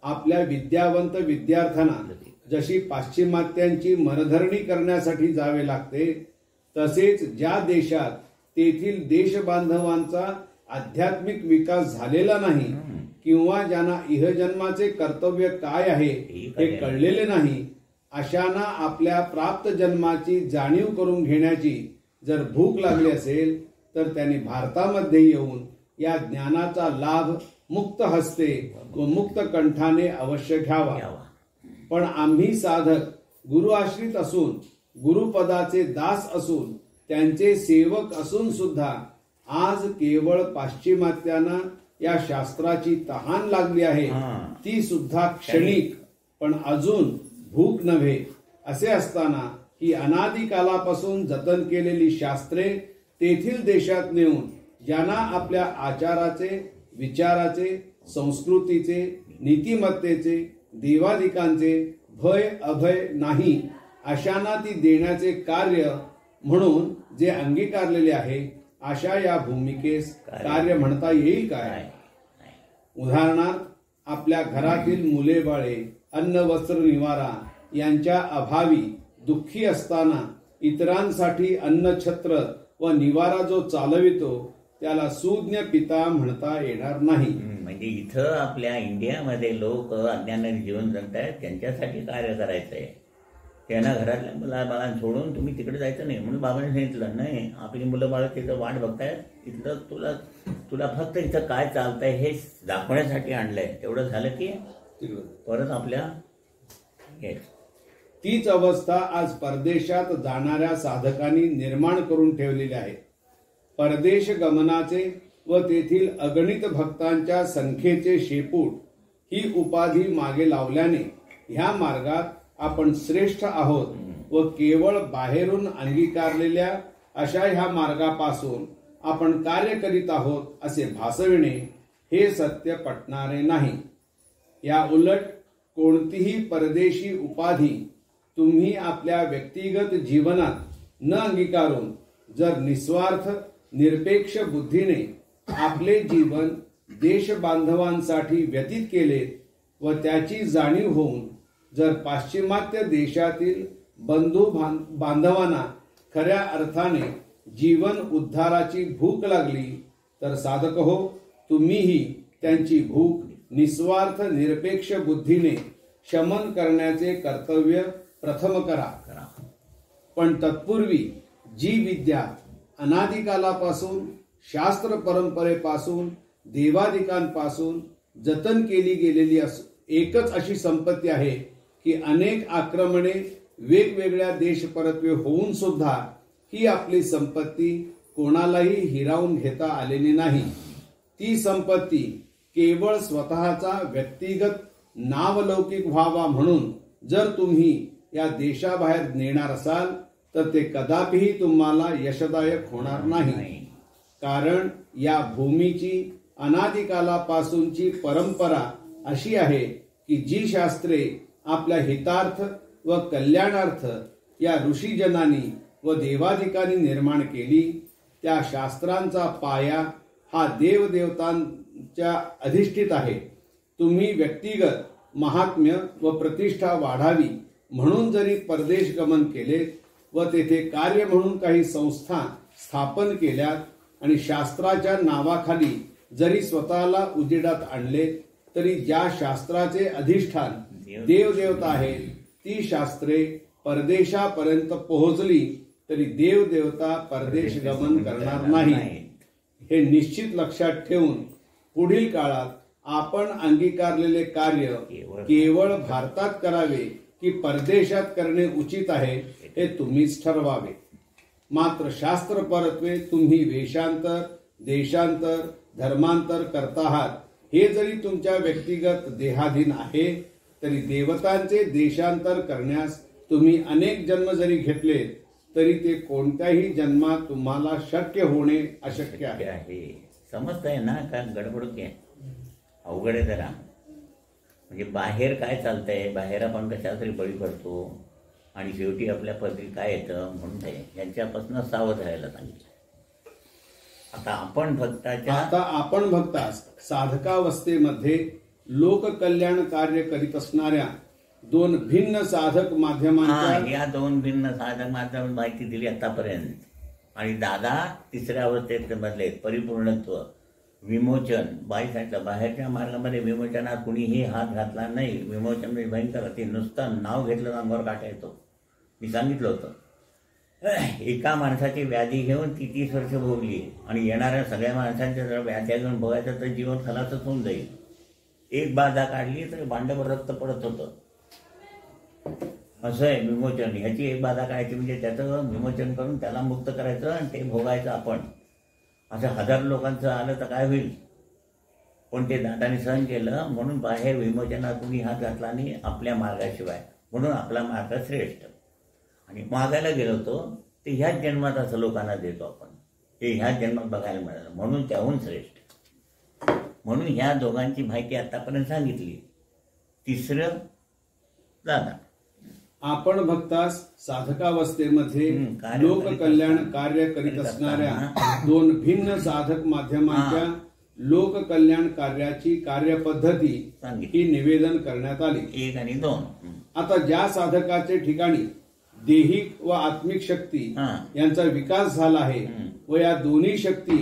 Speaker 2: आपल्या विद्यावंत विद्यार्थ्यांना जशी पाश्चिमात्यांची मनधरणी करण्यासाठी जावे लागते तसेच ज्या देशात तेथील देशबांधवांचा आध्यात्मिक विकास झालेला नाही किंवा ज्यांना इहजन्माचे कर्तव्य काय आहे हे कळलेले नाही अशांना आपल्या प्राप्त जन्माची जाणीव करून घेण्याची जर भूक लागली असेल तर त्यांनी भारतामध्ये येऊन या ज्ञानाचा लाभ मुक्त हस्ते व मुक्त कंठाने अवश्य घ्यावा.
Speaker 1: यावा
Speaker 2: पण आम्ही साधक गुरु आश्रित असून गुरुपदाचे दास असून त्यांचे सेवक असून सुद्धा आज केवळ पाश्चिमात्यांना या शास्त्राची तहान लागली आहे. ती सुद्धा क्षणिक पण अजून भूक नव्हे. असे असताना ही अनादी कालापासून जतन केलेली शास्त्रे तेथील देशात नेऊन ज्यांना आपल्या आचाराचे विचाराचे संस्कृतीचे नीतिमत्तेचे देवादिकांचे भय अभय नाही अशांना ती देण्याचे कार्य म्हणून जे अंगीकारलेले आहे अशा या भूमिकेस कार्य म्हणता येईल काय. उदाहरणार्थ आपल्या घरातील मुले बाळे अन्न वस्त्र निवारा यांच्या अभावी दुःखी असताना इतरांसाठी अन्न छत्र व निवारा जो चालवितो त्याला सुज्ञ पिता म्हणता येणार नाही.
Speaker 1: म्हणजे इथं आपल्या इंडियामध्ये लोक अज्ञानाने जीवन जगत आहेत त्यांच्यासाठी कार्य करायचंय. त्यांना घरातल्या मुला बाळांना सोडून तुम्ही तिकडे जायचं नाही म्हणून बाबांनी सांगितलं नाही आपली मुलं बाळ तिथं वाट बघतायत इथलं तुला तुला फक्त इथं काय चालतंय हे दाखवण्यासाठी आणलंय. तेवढं झालं की परत आपल्या हे
Speaker 2: तीच अवस्था आज परदेशात जाणाऱ्या साधकांनी निर्माण करून ठेवलेली आहे. परदेश गमनाचे व तेथील अगणित भक्तांच्या संख्येचे शेपूट ही उपाधी मागे लावल्याने ह्या मार्गात आपण श्रेष्ठ आहोत व केवळ बाहेरून अंगीकारलेल्या अशा ह्या मार्गापासून आपण कार्य करीत आहोत असे भासविणे हे सत्य पटणारे नाही. या उलट कोणतीही परदेशी उपाधी तुम्ही आपल्या व्यक्तिगत जीवनात न अंगीकारून जर निस्वार्थ निरपेक्ष बुद्धीने आपले जीवन देशबांधवांसाठी व्यतीत केले व त्याची जाणीव होऊन जर पाश्चिमात्य देशातील बंधू बांधवांना खऱ्या अर्थाने जीवन उद्धाराची भूक लागली तर साधक हो तुम्हीही त्यांची भूक निस्वार्थ निरपेक्ष बुद्धीने शमन करण्याचे कर्तव्य प्रथम करा.
Speaker 1: करा.
Speaker 2: पण तत्पूर्वी जी विद्या अनादिकालापासून शास्त्र परंपरेपासून देवादिकांपासून जतन केली गेलेली अस एकच अशी संपत्ती आहे की अनेक आक्रमणे वेगवेगळ्या देश परत्वे होऊन सुद्धा ही आपली संपत्ती कोणालाही हिरावून घेता आलेली नाही. ती संपत्ती केवळ स्वतःचा व्यक्तिगत नावलौकिक व्हावा म्हणून जर तुम्ही या देशाबाहेर नेणार असाल तर ते कदापिही तुम्हाला यशदायक होणार नाही. कारण या भूमीची अनादिकालापासूनची परंपरा अशी आहे की जी शास्त्रे आपल्या हितार्थ व कल्याणार्थ या ऋषीजनांनी व देवादिकांनी निर्माण केली त्या शास्त्रांचा पाया हा देवदेवतांच्या अधिष्ठित आहे. तुम्ही व्यक्तिगत महात्म्य व प्रतिष्ठा वाढावी. म्हणून जरी परदेश गमन केले व तेथे कार्य म्हणून काही संस्था स्थापन केल्यात आणि शास्त्राच्या नावाखाली जरी स्वतःला उजेडात आणले तरी ज्या शास्त्राचे अधिष्ठान देवदेवता आहेत ती शास्त्रे परदेशापर्यंत पोहोचली तरी देवदेवता परदेश गमन करणार नाही हे निश्चित लक्षात ठेवून पुढील काळात आपण अंगीकारलेले कार्य केवळ भारतात करावे की परदेशात करणे उचित आहे हे तुम्हीच ठरवावे. मात्र शास्त्र परत्वे तुम्ही वेशांतर देशांतर धर्मांतर करता आहात. हे जरी तुमच्या व्यक्तिगत देहाधीन आहे तरी देवतांचे देशांतर करण्यास तुम्ही अनेक जन्म जरी घेतले तरी ते कोणत्याही जन्मात तुम्हाला शक्य होणे अशक्य आहे.
Speaker 1: समजत आहे. ना का गडबड आहे. अवघड आहे जरा. म्हणजे बाहेर काय चालतंय? बाहेर आपण कशाला तरी बळी पडतो? आणि शेवटी आपल्या पदरी काय येतं म्हणून ते यांच्यापासून सावध राहायला सांगितलं. आता आपण भक्ताच्या
Speaker 2: आता आपण भक्तास साधकावस्थेमध्ये लोककल्याण कार्य करीत असणाऱ्या दोन भिन्न साधक माध्यमांच्या
Speaker 1: या दोन भिन्न साधक माध्यम माहिती दिली आतापर्यंत. आणि दादा तिसऱ्या अवस्थेत मधले परिपूर्णत्व. विमोचन. बाई बाहेरच्या मार्गामध्ये विमोचनात कुणीही हात घातला नाही. विमोचन म्हणजे भयंकर ते नुसतं नाव घेतलं अंगावर काटा येतो. मी सांगितलं होतं. एका माणसाची व्याधी घेऊन ती तीस वर्ष भोगली आणि येणाऱ्या सगळ्या माणसांच्या जर व्याध्या घेऊन भोगायचं तर जीवन खलासच होऊन जाईल. एक बाधा काढली तर भांडवर रक्त पडत होतं. असं आहे विमोचन. ह्याची एक बाधा काढायची म्हणजे त्याचं विमोचन करून त्याला मुक्त करायचं आणि ते भोगायचं आपण. असं हजार लोकांचं आलं तर काय होईल? पण ते दादाने सहन केलं म्हणून बाहेर विमोचनात कुणी हात घातला नाही आपल्या मार्गाशिवाय म्हणून आपला मार्ग श्रेष्ठ. आणि मागायला गेलो होतो ते ह्याच जन्मात असं लोकांना देतो आपण. ते ह्याच जन्मात बघायला मिळालं. म्हणून त्याहून श्रेष्ठ. म्हणून ह्या दोघांची माहिती आतापर्यंत सांगितली. तिसरं दादा.
Speaker 2: आपण भक्तास साधकावस्थेमध्ये लोककल्याण कार्य करीत असणाऱ्या दोन भिन्न साधक माध्यमांच्या लोककल्याण कार्याची कार्यपद्धती ही निवेदन करण्यात आली
Speaker 1: एक आणि दोन.
Speaker 2: आता ज्या साधकाचे ठिकाणी देहिक व आत्मिक शक्ती. यांचा विकास झाला आहे. व या दोन्ही शक्ती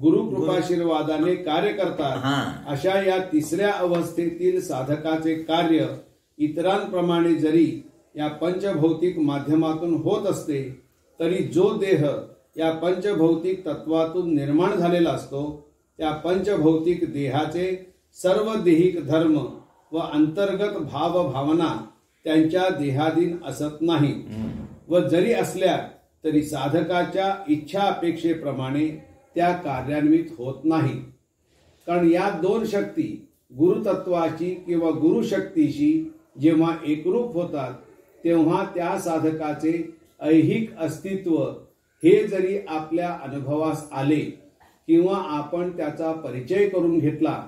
Speaker 2: गुरुकृपाशीर्वादाने कार्य करतात. अशा या तिसऱ्या अवस्थेतील साधकाचे कार्य इतरांप्रमाणे जरी या पंचभौतिक माध्यमातून होत असते तरी जो देह या पंचभौतिक तत्वातून निर्माण झालेला असतो त्या पंचभौतिक देहाचे सर्व देहिक धर्म व अंतर्गत भाव भावना त्यांच्या देहाधीन असत नाही. व जरी असल्या तरी साधकाच्या इच्छा अपेक्षेप्रमाणे त्या कार्यान्वित होत नाही. कारण या दोन शक्ती गुरुतत्वाची किंवा गुरुशक्तीशी जेव्हा एकरूप होतात तेव्हा त्या साधकाचे ऐहिक अस्तित्व हे जरी आपल्या अनुभवास आले किंवा आपण त्याचा परिचय करून घेतला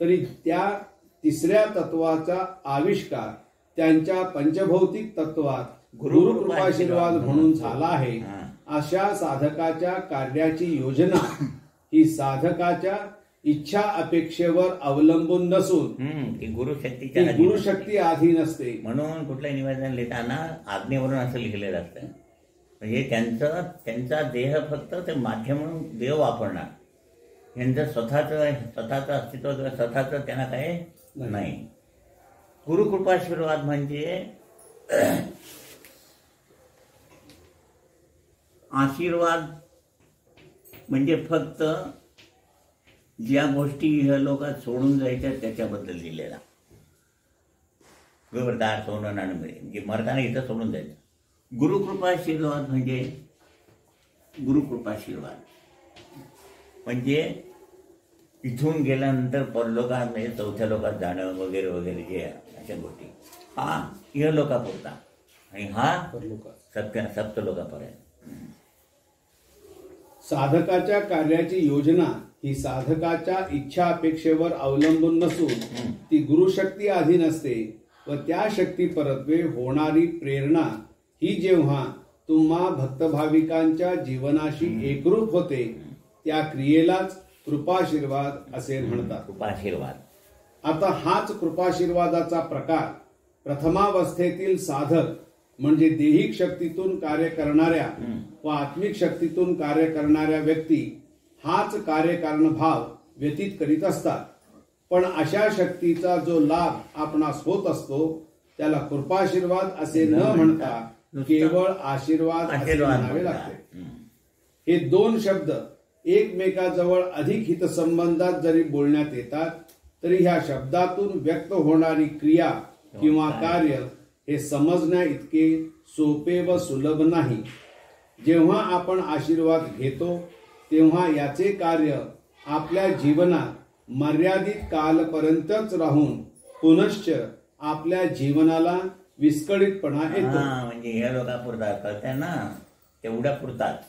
Speaker 2: तरी त्या तिसऱ्या तत्वाचा आविष्कार त्यांच्या पंचभौतिक तत्वात गुरुकृपाशीर्वाद म्हणून झाला आहे. अशा साधकाच्या कार्याची योजना ही साधकाच्या इच्छा अपेक्षेवर अवलंबून नसून
Speaker 1: ती गुरुशक्तीच्या
Speaker 2: ती
Speaker 1: अधीन असते.
Speaker 2: गुरुशक्ती अधीन असते
Speaker 1: म्हणून कुठलं निवेदन लिहिताना आज्ञेवरून असं लिहिलेलं असतं म्हणजे त्यांचं त्यांचा देह फक्त ते माध्यम म्हणून देव वापरणार यांचं स्वतःचं स्वतःचं अस्तित्व किंवा स्वतःचं त्यांना काय
Speaker 2: नाही.
Speaker 1: नाही गुरुकृपाशीर्वाद म्हणजे आशीर्वाद म्हणजे फक्त ज्या गोष्टी ह्या लोकात सोडून जायच्या त्याच्याबद्दल लिहिलेला. व्यवहारदार सोनं नाणं मिळेल म्हणजे मरताना इथं सोडून जायचं. गुरुकृपाशीर्वाद म्हणजे गुरुकृपाशीर्वाद. म्हणजे इथून गेल्यानंतर परलोकात म्हणजे चौथ्या लोकात जाणं वगैरे वगैरे जे अशा गोष्टी. हा इह लोकापुरता. आणि हा सत्य सप्त लोकापर्यंत
Speaker 2: साधकाच्या कार्याची योजना ही साधकाच्या इच्छा अपेक्षेवर अवलंबून नसून ती गुरुशक्ती अधीन असते व त्या शक्ती परत्वे होणारी प्रेरणा ही जेव्हा तुम्हा भक्तभाविकांच्या जीवनाशी एकरूप होते त्या क्रियेलाच कृपाशीर्वाद असे म्हणतात.
Speaker 1: कृपाशीर्वाद.
Speaker 2: आता हाच कृपाशीर्वादाचा प्रकार प्रथमावस्थेतील साधक म्हणजे देहिक शक्तीतून कार्य करणाऱ्या व आत्मिक शक्तीतून कार्य करणाऱ्या व्यक्ती हाच कार्यकारण भाव व्यतीत करीत असतात पण अशा शक्तीचा जो लाभ आपणास होत असतो त्याला कृपाशीर्वाद असे न म्हणता केवळ आशीर्वाद असे म्हणावे. लागते.
Speaker 1: हे
Speaker 2: दोन शब्द एकमेकाजवळ अधिक हितसंबंधात जरी बोलण्यात येतात तरी ह्या शब्दातून व्यक्त होणारी क्रिया किंवा कार्य हे समजण्या इतके सोपे व सुलभ नाही जेव्हा आपण आशीर्वाद घेतो तेव्हा याचे कार्य आपल्या जीवनात मर्यादित कालपर्यंतच राहून पुनश्च आपल्या जीवनाला विस्कळीतपणा येतो
Speaker 1: हा म्हणजे ह्या लोकांपुरता कळतंय ना तेवढ्या पुरताच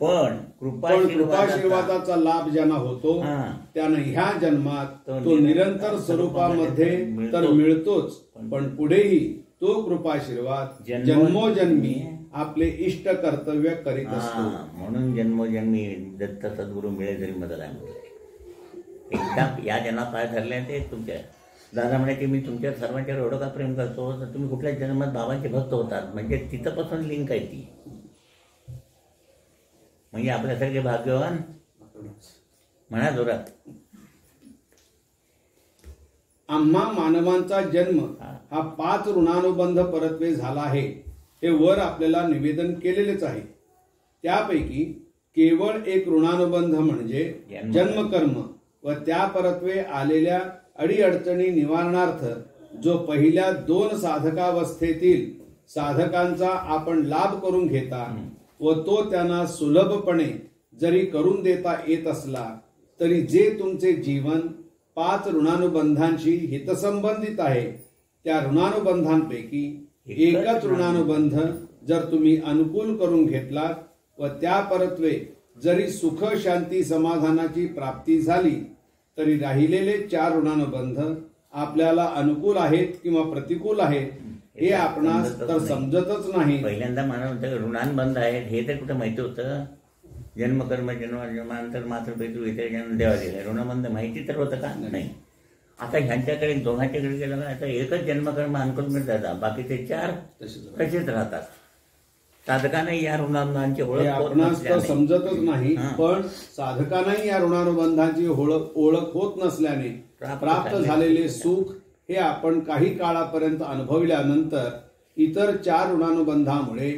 Speaker 1: पण
Speaker 2: पण
Speaker 1: कृपाशीर्वादाचा
Speaker 2: लाभ ज्यांना होतो. त्यानं ह्या जन्मात
Speaker 1: तो निरंतर
Speaker 2: स्वरूपामध्ये. तर मिळतोच पण पुढेही तो कृपाशीर्वाद
Speaker 1: जन्मो-
Speaker 2: जन्मोजन्मी आपले इष्ट कर्तव्य करीत असतो.
Speaker 1: हा, म्हणून जन्मोजन्मी दत्त सद्गुरू मिळे जरी मदत एकदा या जन्मात काय ठरले ते तुमच्या दादा म्हणे की मी तुमच्या सर्वांच्यावर एवढं का प्रेम करतो? तर तुम्ही कुठल्याच जन्मात बाबांचे भक्त होतात. म्हणजे तिथंपासून लिंक आहे ती. म्हणजे आपल्यासारखे भाग्यवान? म्हणा जोरात.
Speaker 2: आम्हा मानवांचा जन्म हा पाच ऋणानुबंध परत्वे झाला आहे. हे वर आपल्याला निवेदन केलेलेच आहे त्यापैकी केवळ एक ऋणानुबंध म्हणजे
Speaker 1: जन्म.
Speaker 2: जन्मकर्म व त्या परत्वे आलेल्या अडीअडचणी निवारणार्थ जो पहिल्या दोन साधकावस्थेतील साधकांचा आपण लाभ करून घेता व तो त्यांना सुलभपणे जरी करून देता येत असला तरी जे तुमचे जीवन पाच ऋणानुबंधांशी हितसंबंधित आहे त्या ऋणानुबंधांपैकी एकच ऋणानुबंध जर तुम्ही अनुकूल करून घेतलात व त्या परत्वे जरी सुख शांती समाधानाची प्राप्ती झाली तरी राहिलेले चार ऋणानुबंध आपल्याला अनुकूल आहेत किंवा प्रतिकूल आहेत हे आपणास तर समजतच नाही.
Speaker 1: पहिल्यांदा मला म्हणतं ऋणांबंध आहेत हे तर कुठं माहिती होतं? जन्मकर्म जन्म जन्मांतर मात्र पितृ इतर जन्म देवा दिले ऋणबंध माहिती तर होतं का? नाही. आता ह्यांच्याकडे दोघांच्याकडे गेलं ना आता एकच जन्मकर्म अनुकूल मिळतात. बाकीचे चार तसेच राहतात. साधकाने या
Speaker 2: हे
Speaker 1: ओळख नसल्याने.
Speaker 2: समजतच नाही. पण साधकांनाही या ऋणानुबंधांची ओळख होत नसल्याने
Speaker 1: प्राप्त झालेले
Speaker 2: सुख हे आपण काही काळापर्यंत अनुभविल्यानंतर इतर चार ऋणानुबंधामुळे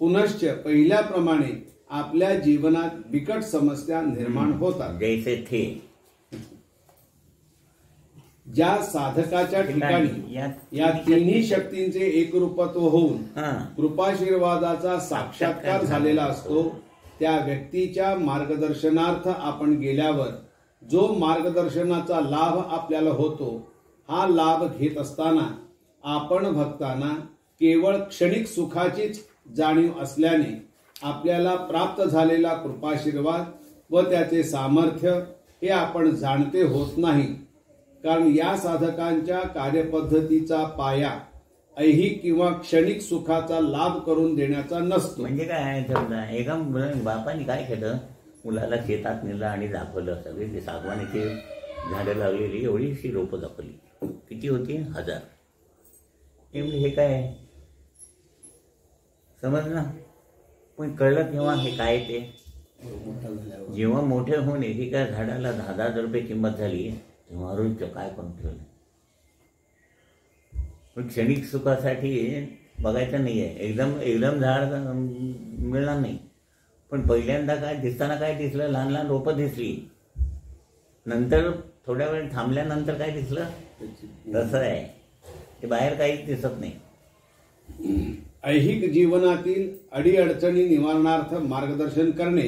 Speaker 2: पुनश्च पहिल्याप्रमाणे आपल्या जीवनात बिकट समस्या निर्माण होतात.
Speaker 1: जैसे थे.
Speaker 2: ज्या साधकाच्या ठिकाणी
Speaker 1: या
Speaker 2: तिन्ही शक्तींचे एकरूपत्व होऊन कृपाशीर्वादाचा साक्षात्कार झालेला असतो त्या व्यक्तीच्या मार्गदर्शनार्थ आपण गेल्यावर जो मार्गदर्शनाचा लाभ आपल्याला होतो हा लाभ घेत असताना आपण भक्तांना केवळ क्षणिक सुखाचीच जाणीव असल्याने आपल्याला प्राप्त झालेला कृपाशीर्वाद व त्याचे सामर्थ्य हे आपण जाणते होत नाही. कारण या साधकांच्या कार्यपद्धतीचा पाया ऐहिक किंवा क्षणिक सुखाचा लाभ करून देण्याचा नसतो.
Speaker 1: म्हणजे काय समजा एका मुलाने बापाने काय केलं? मुलाला शेतात नेलं आणि दाखवलं. सगळी ते सागवानीची झाडं लावलेली एवढीशी रोपं दाखवली किती होती? हजार. हे हे काय? आहे? समजलं पण कळलं केव्हा हे काय ते? जेव्हा मोठे होऊन एकेका झाडाला दहा दहा हजार रुपये किंमत झाली तेव्हा रोजचं काय करून ठेवलं. पण क्षणिक सुखासाठी बघायचं नाही आहे. एकदम एकदम झाड मिळणार नाही. पण पहिल्यांदा काय दिसताना काय दिसलं लहान लहान रोपं दिसली. नंतर थोड्या वेळ थांबल्यानंतर काय दिसलं? तसं आहे. ते बाहेर काहीच दिसत नाही.
Speaker 2: ऐहिक जीवनातील अडीअडचणी निवारणार्थ मार्गदर्शन करणे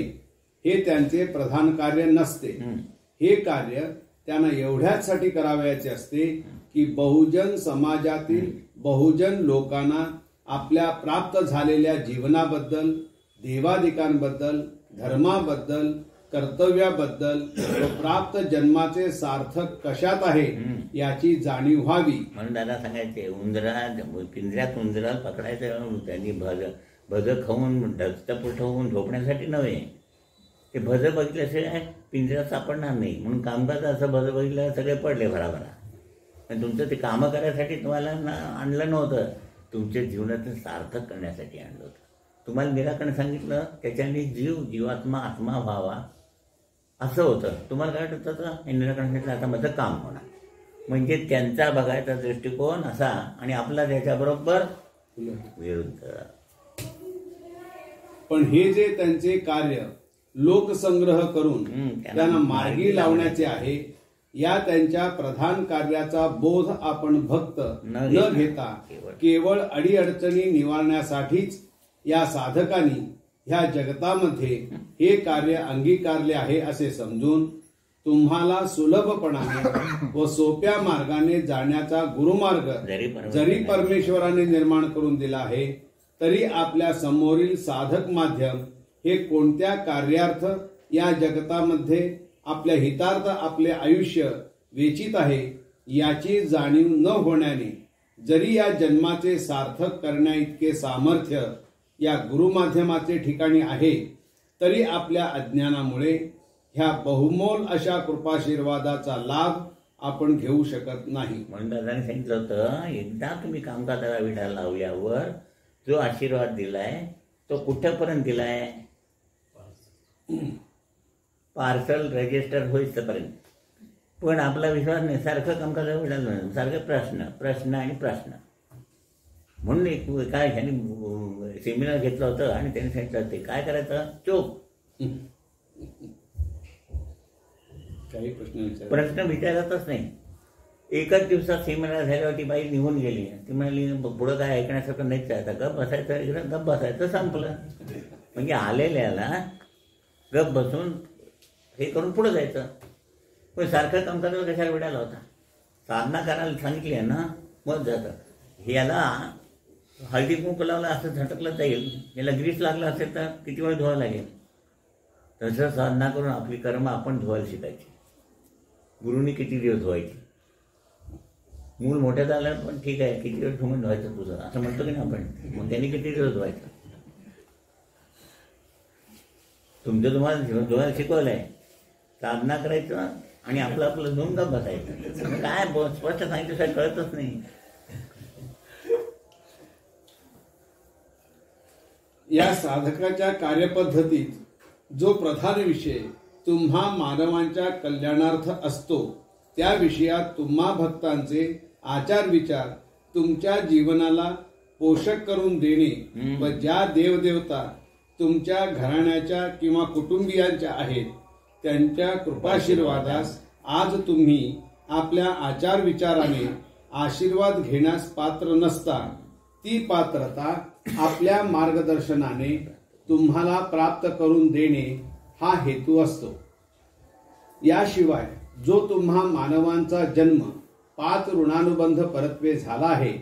Speaker 2: हे त्यांचे प्रधान कार्य नसते. हे कार्य त्यांना एवढ्याचसाठी करावयाचे असते की बहुजन समाजातील बहुजन लोकांना आपल्या प्राप्त झालेल्या जीवनाबद्दल देवादिकांबद्दल धर्माबद्दल कर्तव्याबद्दल व प्राप्त जन्माचे सार्थक कशात आहे याची जाणीव व्हावी.
Speaker 1: म्हणून दादा सांगायचे उंदरा पिंजऱ्यात उंदरा पकडायचं त्यांनी भज भज खाऊन ढगतपूर ठेवून झोपण्यासाठी नव्हे. ते भज बघितल्याशिवाय पिंजऱ्यात सापडणार नाही. म्हणून कामकाज असं भज बघितलं सगळे पडले भराभरा. पण तुमचं ते कामं करायसाठी तुम्हाला ना आणलं नव्हतं. तुमच्या जीवनातून सार्थक करण्यासाठी आणलं होतं. तुम्हाला निराकरण सांगितलं त्याच्याने जीव जीवात्मा आत्मा व्हावा. असं होतं. तुम्हाला काय वाटत होतं? हे निराकरण सांगितलं आता माझं काम होणार. म्हणजे त्यांचा बघायचा दृष्टिकोन असा आणि आपला त्याच्याबरोबर विरुद्ध.
Speaker 2: पण हे जे त्यांचे कार्य लोकसंग्रह करून
Speaker 1: त्यांना मार्गी
Speaker 2: लावण्याचे आहे या त्यांच्या प्रधान कार्याचा बोध आपण भक्त
Speaker 1: न घेता, केवळ.
Speaker 2: अडीअडचणी निवारण्यासाठीच या साधकांनी ह्या जगतामध्ये हे कार्य अंगीकारले आहे असे समजून तुम्हाला सुलभपणाने व सोप्या मार्गाने जाण्याचा गुरुमार्ग
Speaker 1: जरी परमेश्वराने
Speaker 2: निर्माण करून दिला आहे तरी आपल्या समोरील साधक माध्यम हे कोणत्या कार्यार्थ या जगतामध्ये आपल्या हितार्थ आपले आयुष्य वेचित आहे याची जाणीव न होण्याने जरी या जन्माचे सार्थक करण्या इतके सामर्थ्य या गुरुमाध्यमाचे ठिकाणी आहे तरी आपल्या अज्ञानामुळे ह्या बहुमोल अशा कृपाशीर्वादाचा लाभ आपण घेऊ शकत नाही.
Speaker 1: म्हणून सांगितलं होतं एकदा तुम्ही कामकाजाला विडा लावल्यावर जो आशीर्वाद दिलाय तो कुठेपर्यंत दिलाय? पार्सल रजिस्टर होईपर्यंत. पण आपला विश्वास नाही सारखं कामकाजाला विडा लावलं सारखं प्रश्न प्रश्न आणि प्रश्न. म्हणून एक काय ह्याने सेमिनार घेतलं होतं आणि त्यांनी सांगितलं ते काय करायचं? चोप.
Speaker 2: काही प्रश्न
Speaker 1: प्रश्न विचारतच नाही. एकाच दिवसात सेमिनार झाल्यावर ती बाई निघून गेली. ती म्हणाली पुढं काय ऐकण्यासारखं नाहीच आहे. आता गप बसायचं गप बसायचं संपलं. म्हणजे आलेल्याला गप बसून हे करून पुढं जायचं. पण सारखं काम करायला कशाला वेळाला होता? साधना करायला सांगितली आहे ना मग जातं. याला हळदी कुंकू लावला असं झटकलं जाईल याला ग्रीस लागला असेल तर किती वेळ धुवावं लागेल? तसं साधना करून आपली कर्म आपण धुवायला शिकायची. गुरुनी किती दिवस धुवायची? मूल मोठ्या झालं पण ठीक आहे किती दिवस धुवून धुवायचं तुझं? असं म्हणतो की ना आपण? मग त्यांनी किती दिवस धुवायचं? तुमचं तुम्हाला धु- धुवायला शिकवलंय. साधना करायचं आणि आपलं आपलं गप बसायचं. काय स्पष्ट सांगितलं काय कळतच नाही.
Speaker 2: या साधकाच्या कार्यपद्धतीत जो प्रधान विषय तुम्हा मानवांच्या कल्याणार्थ असतो त्या विषयात तुम्हा भक्तांचे आचार विचार तुमच्या जीवनाला पोषक करून देणे व ज्या देवदेवता तुमच्या घराण्याच्या किंवा कुटुंबियांच्या आहेत त्यांच्या कृपाशीर्वादास आज तुम्ही आपल्या आचार विचाराने आशीर्वाद घेण्यास पात्र नसता. ती पात्रता आपल्या मार्गदर्शनाने तुम्हाला प्राप्त करून देणे हा हेतू असतो. याशिवाय जो तुम्हा मानवांचा जन्म पाच ऋणानुबंध परत्वे झाला आहे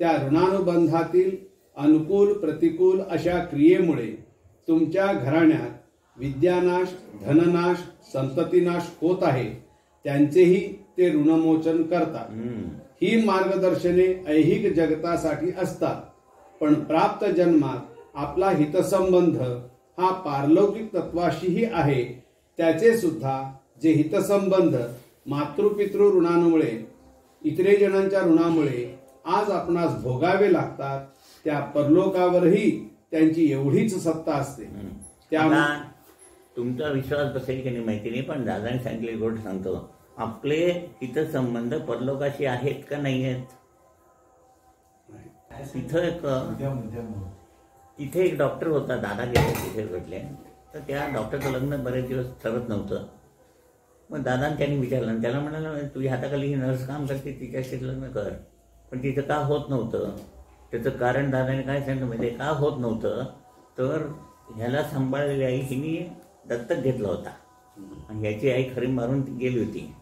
Speaker 2: त्या ऋणानुबंधातील अनुकूल प्रतिकूल अशा क्रियेमुळे तुमच्या घराण्यात विद्यानाश धननाश संततीनाश होत आहे. त्यांचेही ते ऋणमोचन करतात. ही मार्गदर्शने ऐहिक जगतासाठी असतात. पण प्राप्त जन्मात आपला हितसंबंध हा पारलौकिक तत्वाशीही आहे. त्याचे सुद्धा जे हितसंबंध मातृपितृ ऋणांमुळे इतरे जणांच्या ऋणामुळे आज आपणास भोगावे लागतात त्या परलोकावरही त्यांची एवढीच सत्ता असते. त्यामुळे
Speaker 1: तुमचा विश्वास बसेल की नाही माहिती नाही पण दादाने सांगितले गोष्ट सांगतो. आपले हितसंबंध परलोकाशी आहेत का नाही आहेत? तिथं एक तिथे एक डॉक्टर होता दादा गेले तिथे भेटले. तर त्या डॉक्टरचं लग्न बरेच दिवस ठरत नव्हतं. मग दादाने त्यांनी विचारलं त्याला म्हणाला तुझ्या हाताखाली ही नर्स काम करते तिच्याशी लग्न कर. पण तिथं का होत नव्हतं? त्याचं कारण दादाने काय सांगितलं म्हणजे का? होत नव्हतं. तर ह्याला सांभाळलेली आई हिने दत्तक घेतला होता. आणि ह्याची आई खरी मारून ती गेली होती.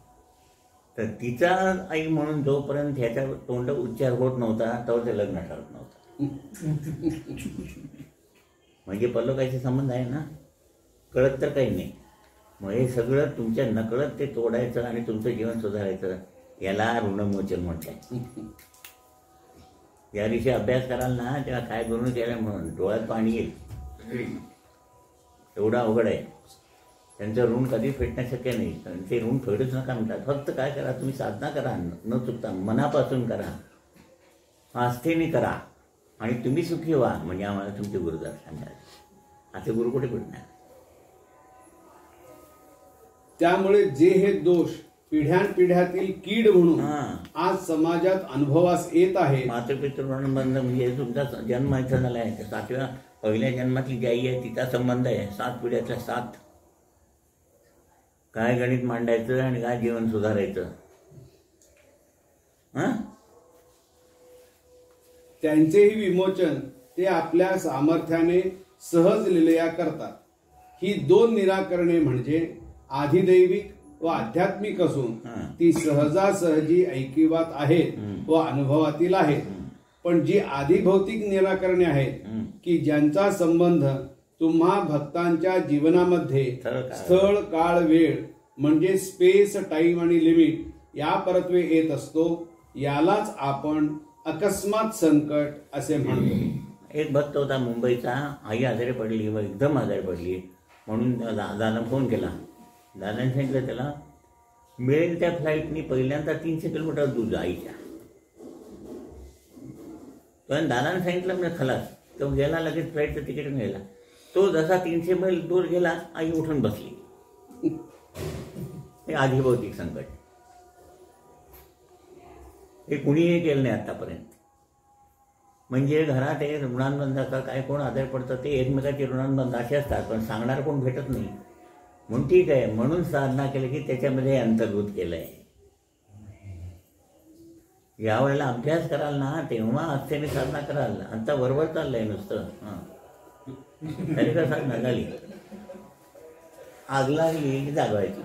Speaker 1: तर तिचा आई म्हणून जोपर्यंत ह्याच्या तोंड उच्चार होत नव्हता तोवर ते लग्न ठरत नव्हतं. म्हणजे परलोकाशी संबंध आहे ना? कळत तर काही नाही. मग हे सगळं तुमच्या नकळत ते तोडायचं आणि तुमचं जीवन सुधारायचं याला ऋणमोचन म्हणतात. या दिवशी अभ्यास कराल ना तेव्हा काय करून केलं म्हणून? डोळ्यात पाणी येईल. एवढा अवघड आहे. त्यांचं ऋण कधी फेटणं शक्य नाही. कारण ते ऋण फेडूच नका म्हणतात. फक्त काय करा तुम्ही साधना करा न चुकता मनापासून करा. आस्थेने करा. आणि तुम्ही सुखी व्हा. म्हणजे आम्हाला तुमचे गुरुदर्शन सांगाल असे गुरु कुठे भेटणार?
Speaker 2: त्यामुळे जे हे दोष पिढ्यानपिढ्यातील कीड म्हणून
Speaker 1: हा.
Speaker 2: आज समाजात अनुभवास येत आहे.
Speaker 1: मातृपितृ बंध म्हणजे तुमचा जन्म इथं झाला आहे. सातव्या पहिल्या जन्मातली जी आई आहे तिचा संबंध आहे. सात पिढ्यातल्या सात. काय गणित मांडायचं आणि काय जीवन सुधारायचं? हा?
Speaker 2: त्यांचेही विमोचन ते आपल्या सामर्थ्याने सहज लिलया करतात. ही दोन निराकरणे म्हणजे आधिदैविक व आध्यात्मिक असून. ती सहजासहजी ऐकिवात आहेत व अनुभवातील आहेत पण जी आधिभौतिक निराकरणे आहेत. की ज्यांचा संबंध तुम्हा भक्तांच्या जीवनामध्ये
Speaker 1: स्थळ काळ.
Speaker 2: वेळ म्हणजे स्पेस टाइम आणि लिमिट या परत्वे येत असतो यालाच आपण अकस्मात संकट असे म्हणतो.
Speaker 1: एक भक्त होता मुंबईचा आई आजारी पडली व एकदम आजारी पडली. म्हणून दादाला फोन केला. दादाने सांगितलं त्याला मिळेल त्या फ्लाईटनी पहिल्यांदा तीनशे किलोमीटर दूर जायच्या. पण दादाने सांगितलं म्हणजे खलास तो गेला लगेच फ्लाईटचं तिकीट घ्यायला तो जसा तीनशे मैल दूर गेला आई उठून बसली. हे आधिभौतिक संकट. हे कुणीही केलं नाही आतापर्यंत. म्हणजे घरात हे ऋणांबंध काय कोण आधार पडतं ते एकमेकाचे ऋणांबंध असे असतात पण सांगणार कोण भेटत नाही. म्हणून ठीक आहे म्हणून साधना केली की त्याच्यामध्ये अंतर्भूत केलं आहे यावेळेला अभ्यास कराल ना तेव्हा आस्थेने साधना कराल. आता बरोबर चाललंय नुसतं. हां. तरी का साधना झाली? आग लागली की जागवायची.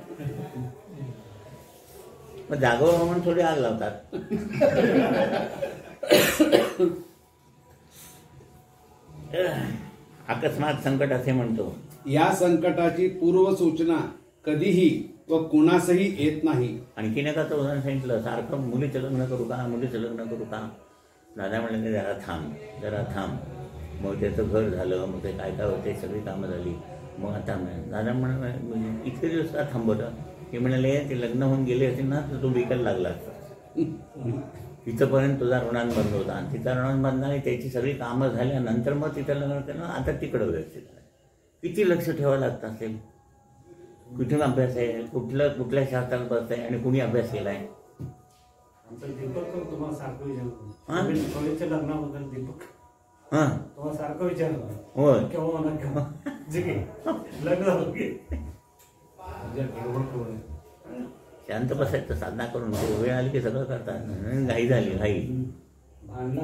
Speaker 1: मग जागव म्हणून थोडी आग लावतात. अकस्मात संकट असे म्हणतो.
Speaker 2: या संकटाची पूर्वसूचना कधीही व कुणासही येत नाही.
Speaker 1: आणखीन एका तो उदाहरण सांगितलं सारखं मुलीचं लग्न करू का मुलीचं लग्न करू का? दादा म्हणले जरा थांब जरा थांब. मग त्याचं घर झालं मग ते काय काय होते सगळी कामं झाली. मग आता दादा म्हणे म्हणजे इतके दिवस का थांबवलं? हे म्हणाले ते लग्न होऊन गेले असेल ना तर तू विकायला लागला असता तिथंपर्यंत तुझा ऋणांबंध होता. आणि तिचा ऋणांबंध आणि त्याची सगळी कामं झाल्यानंतर मग तिथं लग्न केलं आता तिकडं व्यवस्थित. किती लक्ष ठेवावं लागतं असेल? कुठून अभ्यास आहे? कुठलं कुठल्या शास्त्रात बसत आहे? आणि कुणी अभ्यास केलाय?
Speaker 3: आमचा दीपक पण तुम्हाला सारखं
Speaker 1: हा?
Speaker 3: विचारतो कॉलेजच्या लग्नाबद्दल दीपक.
Speaker 1: हां.
Speaker 3: तुम्हाला सारखं विचारतो
Speaker 1: होय.
Speaker 3: केव्हा मला केव्हा? जे की लग्न झालं की म्हणजे बरोबर कळलं.
Speaker 1: शांत बसायचं साधना करून वेळ आली की सगळं करतात घाई झाली घाई.
Speaker 3: भांडणं.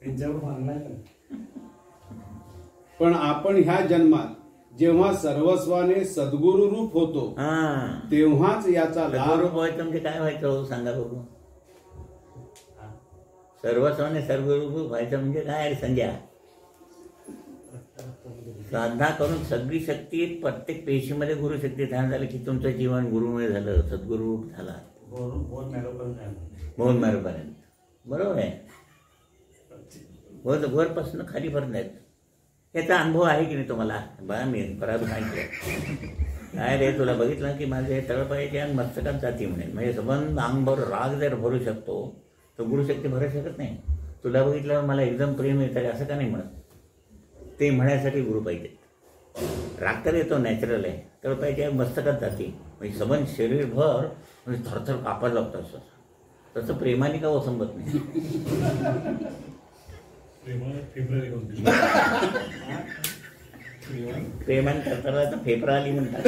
Speaker 3: त्यांच्यावर भांडणं आहे. का?
Speaker 2: पण आपण ह्या जन्मात जेव्हा सर्वस्वाने सद्गुरु रूप होतो
Speaker 1: हा.
Speaker 2: तेव्हाच याचा लाभ
Speaker 1: सर्वरूप व्हायचं म्हणजे काय व्हायचं हो? सांगा बघू.
Speaker 3: हा.
Speaker 1: सर्वस्वाने सर्वरूप व्हायचं म्हणजे काय आहे संध्या? साधना करून सगळी शक्ती प्रत्येक पेशीमध्ये गुरुशक्ती ध्यान झालं की तुमचं जीवन गुरुमय झालं सद्गुरू झाला.
Speaker 3: मॅरोपर्यंत आहे.
Speaker 1: मोहन मारूपर्यंत बरोबर आहे. वर वरपासून खालीपर्यंत आहेत याचा अनुभव आहे की नाही तुम्हाला? बघा मी बराबर माहिती काय रे तुला बघितलं की माझे तळपायचे आणि मस्तकात जाती म्हणे. म्हणजे सबंध अंगभर राग जर भरू शकतो तर गुरुशक्ती भरू शकत नाही. तुला बघितलं मला एकदम प्रेम येत आहे असं का नाही म्हणत? ते म्हणण्यासाठी गुरु पाहिजे राग तर येतो नॅचरल आहे. तळपायाच्या मस्तकात जाते. म्हणजे सबंध शरीरभर म्हणजे थरथर कापायला लागतो असं. तसं प्रेमाने का हो ओसंबत नाही? प्रेमाने करताना तर फेफरा आली म्हणतात.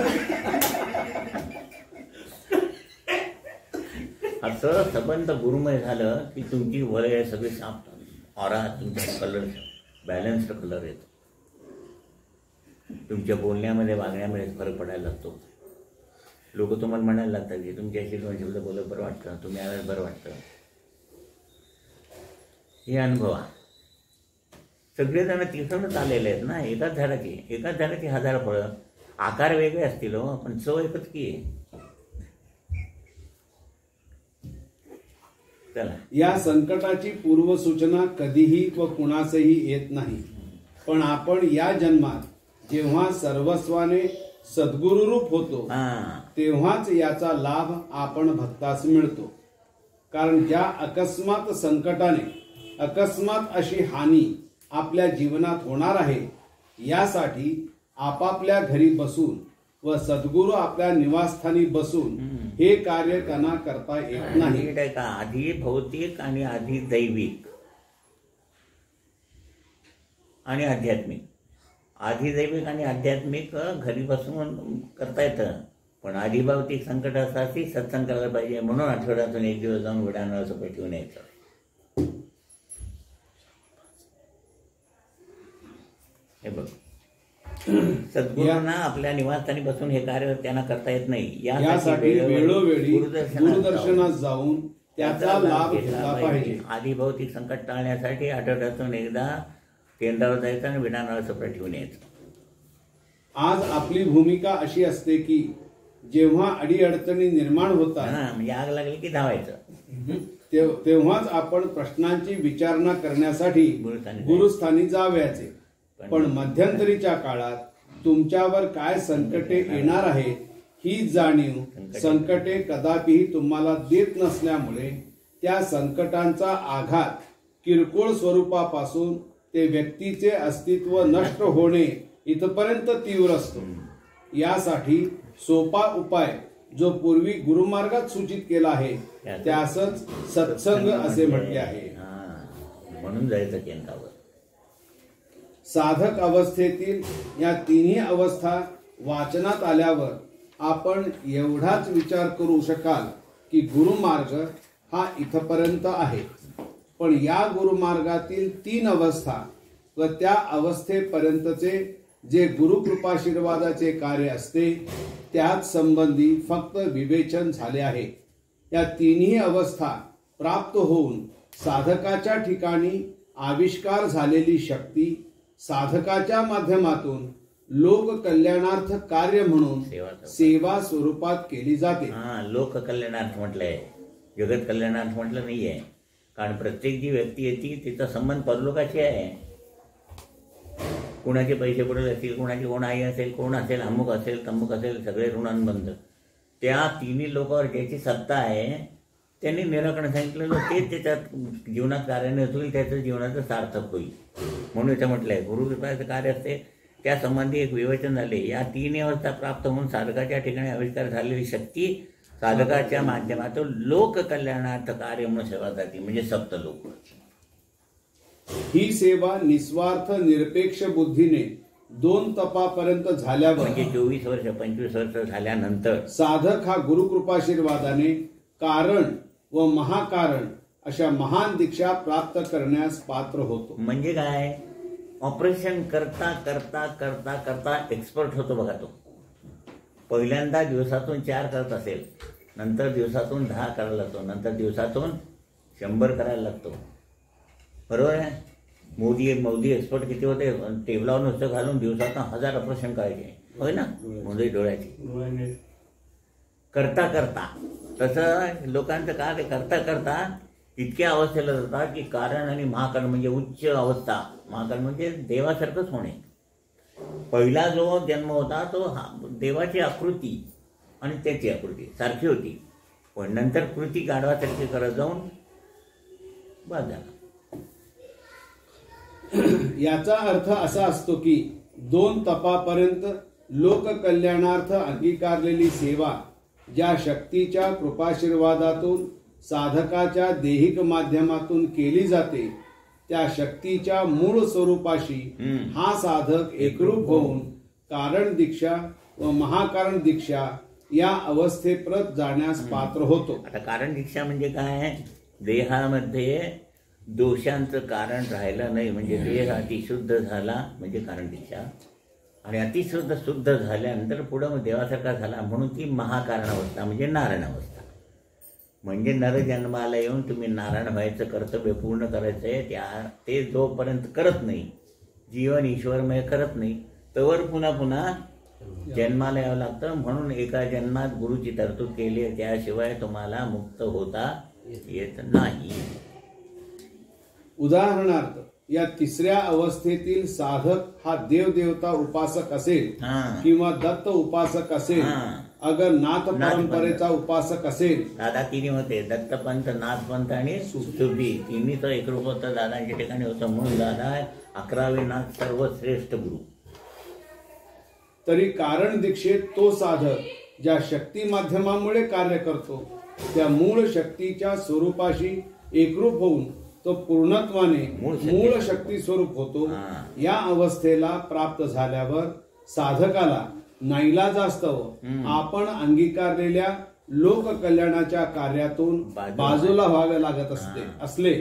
Speaker 1: असं सबंत गुरुमय झालं की तुमची वय सगळी साफ ऑरा तुमचा कलर बॅलन्स्ड कलर येतो. तुमच्या बोलण्यामध्ये वागण्यामध्ये फरक पडायला लागतो. लोक तुम्हाला म्हणायला लागतात की तुमच्याशी दोन शब्द बोलत बरं वाटतं तुम्ही आल्यास बरं वाटतं. हे अनुभवा सगळेजण तिथूनच आलेले आहेत ना एकाच झाडाची एकाच झाडाची हजार फळं. आकार वेगळे असतील हो पण चव एकच की. चला.
Speaker 2: या संकटाची पूर्वसूचना कधीही व कुणासही येत नाही. पण आपण या जन्मात जेव्हा सर्वस्वाने सद्गुरुरूप होतो
Speaker 1: हा.
Speaker 2: तेव्हाच याचा लाभ आपण भक्तास मिळतो. कारण ज्या अकस्मात संकटाने अकस्मात अशी हानी आपल्या जीवनात होणार आहे यासाठी आपापल्या घरी बसून व सद्गुरू आपल्या निवासस्थानी बसून हे कार्य त्यांना करता येत नाही.
Speaker 1: का? आधी भौतिक आणि आधी दैविक. आणि आध्यात्मिक. आधी दैविक आणि आध्यात्मिक घरी बसून करता येतं. पण आधी भौतिक संकट असतात ती सत्संग करायला पाहिजे. म्हणून आठवड्यातून एक दिवस जाऊन विडानं असं पेटवून यायचं. हे बघ. सद्गुरूंना आपल्या निवासस्थानी बसून हे कार्य त्यांना करता येत नाही.
Speaker 2: यासाठी वेळोवेळी दूरदर्शनात जाऊन त्याचा लाभ घेतला पाहिजे.
Speaker 1: आधी भौतिक संकट टाळण्यासाठी आठवड्यातून एकदा केंद्रावर जायचं आणि विधानावर पेटवून यायचं.
Speaker 2: आज आपली भूमिका अशी असते की जेव्हा अडीअडचणी निर्माण होतात
Speaker 1: हा, म्हणजे आग लागली की धावायचं.
Speaker 2: तेव- तेव्हाच आपण प्रश्नांची विचारणा करण्यासाठी
Speaker 1: गुरुस्थानी
Speaker 2: गुरुस्थानी जावयाचे. पण मध्यंतरीच्या काळात तुमच्यावर काय संकटे येणार आहेत ही जाणीव संकटे. कदापिही तुम्हाला देत नसल्यामुळे त्या संकटांचा आघात किरकोळ स्वरूपापासून ते व्यक्तीचे अस्तित्व नष्ट होणे इथपर्यंत तीव्र असतो. यासाठी सोपा उपाय जो पूर्वी गुरुमार्गात सूचित केला आहे त्यासच सत्संग असे म्हटले आहे.
Speaker 1: म्हणून जायचं केंद्रावर.
Speaker 2: साधक अवस्थेतील या तिन्ही अवस्था वाचनात आल्यावर आपण एवढाच विचार करू शकाल की गुरुमार्ग हा इथपर्यंत आहे. पण या गुरुमार्गातील तीन अवस्था व त्या अवस्थेपर्यंतचे जे गुरुकृपाशीर्वादाचे कार्य असते त्याच संबंधी फक्त विवेचन झाले आहे. या तिन्ही अवस्था प्राप्त होऊन साधकाच्या ठिकाणी आविष्कार झालेली शक्ती साधकाच्या माध्यमातून लोक कल्याणार्थ कार्य म्हणून
Speaker 1: सेवा
Speaker 2: स्वरूपात. केली जाते.
Speaker 1: हा लोक कल्याणार्थ म्हटलंय. जगत कल्याणार्थ म्हटलं नाहीये. कारण प्रत्येक जी व्यक्ती येते तिचा संबंध परलोकाशी आहे. कुणाचे पैसे पडेल असतील कुणाची कोण आई असेल कोण असेल अमुक असेल तमुक असेल सगळे ऋणांबंध त्या तिन्ही लोकांवर ज्याची सत्ता आहे त्यांनी निराकरण सांगितलेलं ते त्याच्यात जीवनात कार्यान्वित होईल त्याचं जीवनाचं सार्थक होईल. म्हणून इथं म्हटलंय गुरुकृपाचं कार्य असते त्या संबंधी एक विवेचन झाले. या तीन अवस्था प्राप्त होऊन साधकाच्या ठिकाणी आविष्कार झालेली शक्ती साधकाच्या माध्यमातून लोक कल्याणार्थ कार्य म्हणून सेवा जाते म्हणजे सप्त लोक.
Speaker 2: ही सेवा निस्वार्थ निरपेक्ष बुद्धीने दोन तपापर्यंत झाल्यावर
Speaker 1: म्हणजे चोवीस वर्ष पंचवीस वर्ष झाल्यानंतर
Speaker 2: साधक हा गुरुकृपाशीर्वादाने कारण व महाकारण अशा महान दीक्षा प्राप्त करण्यास पात्र होतो.
Speaker 1: म्हणजे काय? ऑपरेशन करता करता करता करता एक्सपर्ट होतो बघा तो. पहिल्यांदा दिवसातून चार करत असेल नंतर दिवसातून दहा करायला लागतो नंतर दिवसातून शंभर करायला लागतो. बरोबर आहे? मोदी मोदी एक्सपर्ट किती होते? टेबलावर नुसतं घालून दिवसातून हजार ऑपरेशन करायचे. होय ना? मोदी डोळ्याची. करता करता. तसं लोकांचं काय करता करता इतक्या अवस्थेला जातात की कारण आणि महाकारण म्हणजे उच्च अवस्था. महाकारण म्हणजे देवासारखंच होणे. पहिला जो जन्म होता तो हा देवाची आकृती आणि त्याची आकृती सारखी होती. पण नंतर कृती गाढवासारखी करत जाऊन बाद झाला.
Speaker 2: याचा अर्थ असा असतो की दोन तपापर्यंत लोककल्याणार्थ अंगीकारलेली सेवा ज्या शक्तीच्या कृपाशीर्वादातून साधकाच्या देहिक माध्यमातून केली जाते त्या शक्तीच्या मूळ स्वरूपाशी. हा साधक एकरूप होऊन कारण दीक्षा व महाकारण दीक्षा या अवस्थेप्रत जाण्यास पात्र होतो.
Speaker 1: आता कारण दीक्षा म्हणजे काय? देहामध्ये दोषांचं कारण राहिलं नाही. म्हणजे देह अतिशुद्ध झाला म्हणजे कारण दीक्षा. आणि अतिशुद्ध शुद्ध झाल्यानंतर पुढं मग देवासारखा झाला म्हणून ती महाकारण अवस्था म्हणजे नारायण अवस्था म्हणजे नर जन्माला येऊन तुम्ही नारायण व्हायचं कर्तव्य पूर्ण करायचं आहे त्या ते जोपर्यंत करत नाही जीवन ईश्वरमय करत नाही तवर पुन्हा पुन्हा जन्माला यावं लागतं. म्हणून एका जन्मात गुरुची तरतूद केली आहे त्याशिवाय तुम्हाला मुक्त होता येत नाही.
Speaker 2: उदाहरणार्थ या तिसऱ्या अवस्थेतील साधक हा देवदेवता उपासक असेल किंवा दत्त उपासक असेल. अगर नाथ परंपरेचा उपासक असेल.
Speaker 1: दादा तिन्ही होते? दत्तपंत नाथपंत आणि सुबी तिन्ही तर एकरूप होतं दादांच्या ठिकाणी होतं. म्हणून दादा अकरावे नाथ सर्वश्रेष्ठ गुरु.
Speaker 2: तरी कारण दीक्षेत तो साधक ज्या शक्ती माध्यमामुळे कार्य करतो त्या मूळ शक्तीच्या स्वरूपाशी एकरूप होऊन तो पूर्णत्वाने
Speaker 1: मूळ शक्ती.
Speaker 2: स्वरूप होतो. या अवस्थेला प्राप्त झाल्यावर साधकाला नाईलाजास्तव आपण अंगीकारलेल्या लोककल्याणाच्या कार्यातून
Speaker 1: बाजूला.
Speaker 2: बाजूला व्हावे लागत असते असले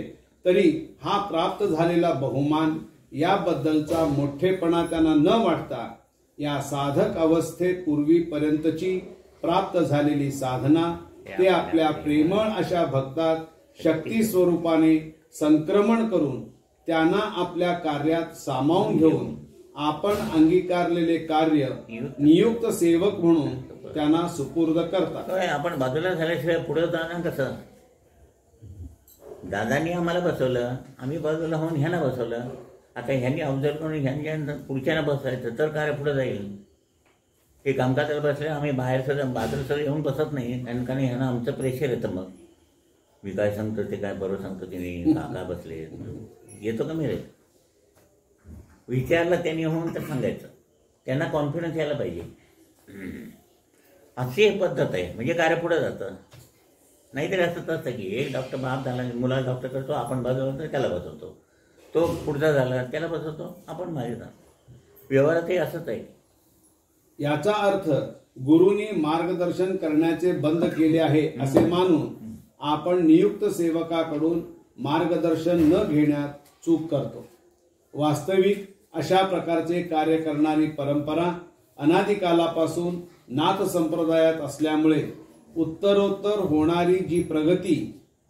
Speaker 2: तरी हा प्राप्त झालेला बहुमान याबद्दलचा मोठेपणा त्यांना न वाटता या साधक अवस्थेपूर्वीपर्यंतची प्राप्त झालेली साधना ते आपल्या प्रेमळ अशा भक्तात शक्ती स्वरूपाने संक्रमण करून त्यांना आपल्या कार्यात सामावून घेऊन आपण अंगीकारलेले कार्य नियुक्त. सेवक म्हणून त्यांना सुपूर्द करतात.
Speaker 1: आपण बाजूला झाल्याशिवाय पुढे जाणार कसं? दादांनी आम्हाला बसवलं आम्ही बाजूला होऊन ह्यांना बसवलं. आता ह्यांनी ऑब्झर्व करून ह्यांच्या पुढच्यानं बसायचं तर कार्य पुढे जाईल. हे कामकाजाला बसले आम्ही बाहेर सगळं बाजूला सगळं येऊन बसत नाही कारण कारण ह्यांना आमचं प्रेशर येतं मग. मी काय सांगतो ते काय बरोबर सांगतो की नाही काका बसले. येतो का मी रे? विचारलं त्यांनी होऊन तर सांगायचं. त्यांना कॉन्फिडन्स यायला पाहिजे. अशी एक पद्धत आहे. म्हणजे कार्य पुढे जातं. नाहीतरी असं असतं की एक डॉक्टर बाप झाला मुलाला डॉक्टर करतो आपण बसवतो त्याला बसवतो. तो पुढचा झाला त्याला बसवतो आपण मागे जातो. व्यवहारातही असंच आहे.
Speaker 2: याचा अर्थ गुरुनी मार्गदर्शन करण्याचे बंद केले आहे असे मानून आपण नियुक्त सेवकाकडून मार्गदर्शन न घेण्यात चूक करतो. वास्तविक अशा प्रकारचे कार्य करणारी परंपरा अनादिकालापासून नाथ संप्रदायात असल्यामुळे उत्तरोत्तर होणारी जी प्रगती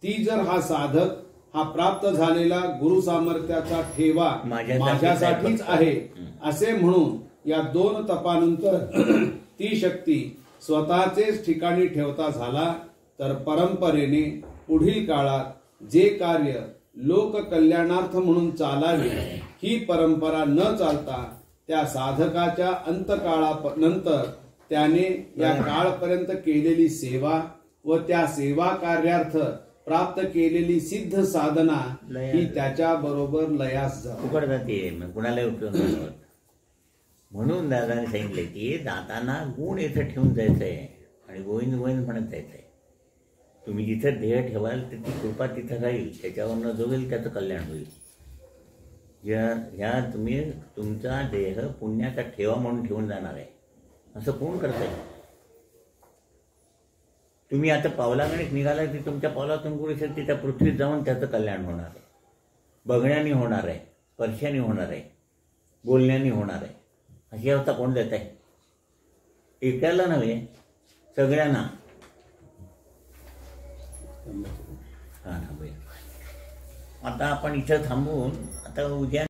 Speaker 2: ती जर हा साधक हा प्राप्त झालेला गुरु सामर्थ्याचा ठेवा
Speaker 1: माझ्यासाठीच
Speaker 2: माझ्यासाठीच आहे असे म्हणून या दोन तपानंतर ती शक्ती स्वतःचेच ठिकाणी ठेवता झाला तर परंपरेने पुढील काळात जे कार्य लोक कल्याणार्थ म्हणून चालावे ही परंपरा न चालता त्या साधकाच्या अंतकाळानंतर त्याने या काळपर्यंत केलेली सेवा व त्या सेवा कार्यार्थ प्राप्त केलेली सिद्ध साधना ही त्याच्या बरोबर लयास जाते
Speaker 1: उपयोग म्हणून दादाने सांगितलं की जाताना गुण इथं ठेवून जायचं आहे आणि गोविंद गोविंद म्हणत जायचं आहे तुम्ही जिथे ध्येय ठेवाल तिथे कृपा तिथं राहील. त्याच्यावरनं जोगेल त्याचं कल्याण होईल. या ह्या तुम्ही तुमचा देह पुण्याचा ठेवा म्हणून ठेवून जाणार आहे. असं कोण करताय? तुम्ही आता पावलागणिक निघाला की तुमच्या पावलातून कुठे शक्ती त्या पृथ्वीत जाऊन त्याचं कल्याण होणार आहे. बघण्याने होणार आहे स्पर्शाने होणार आहे बोलण्याने होणार आहे. अशी अवस्था कोण देत आहे एकट्याला नव्हे सगळ्यांना. हां थांबूया. आता आपण इथं थांबून आता उद्या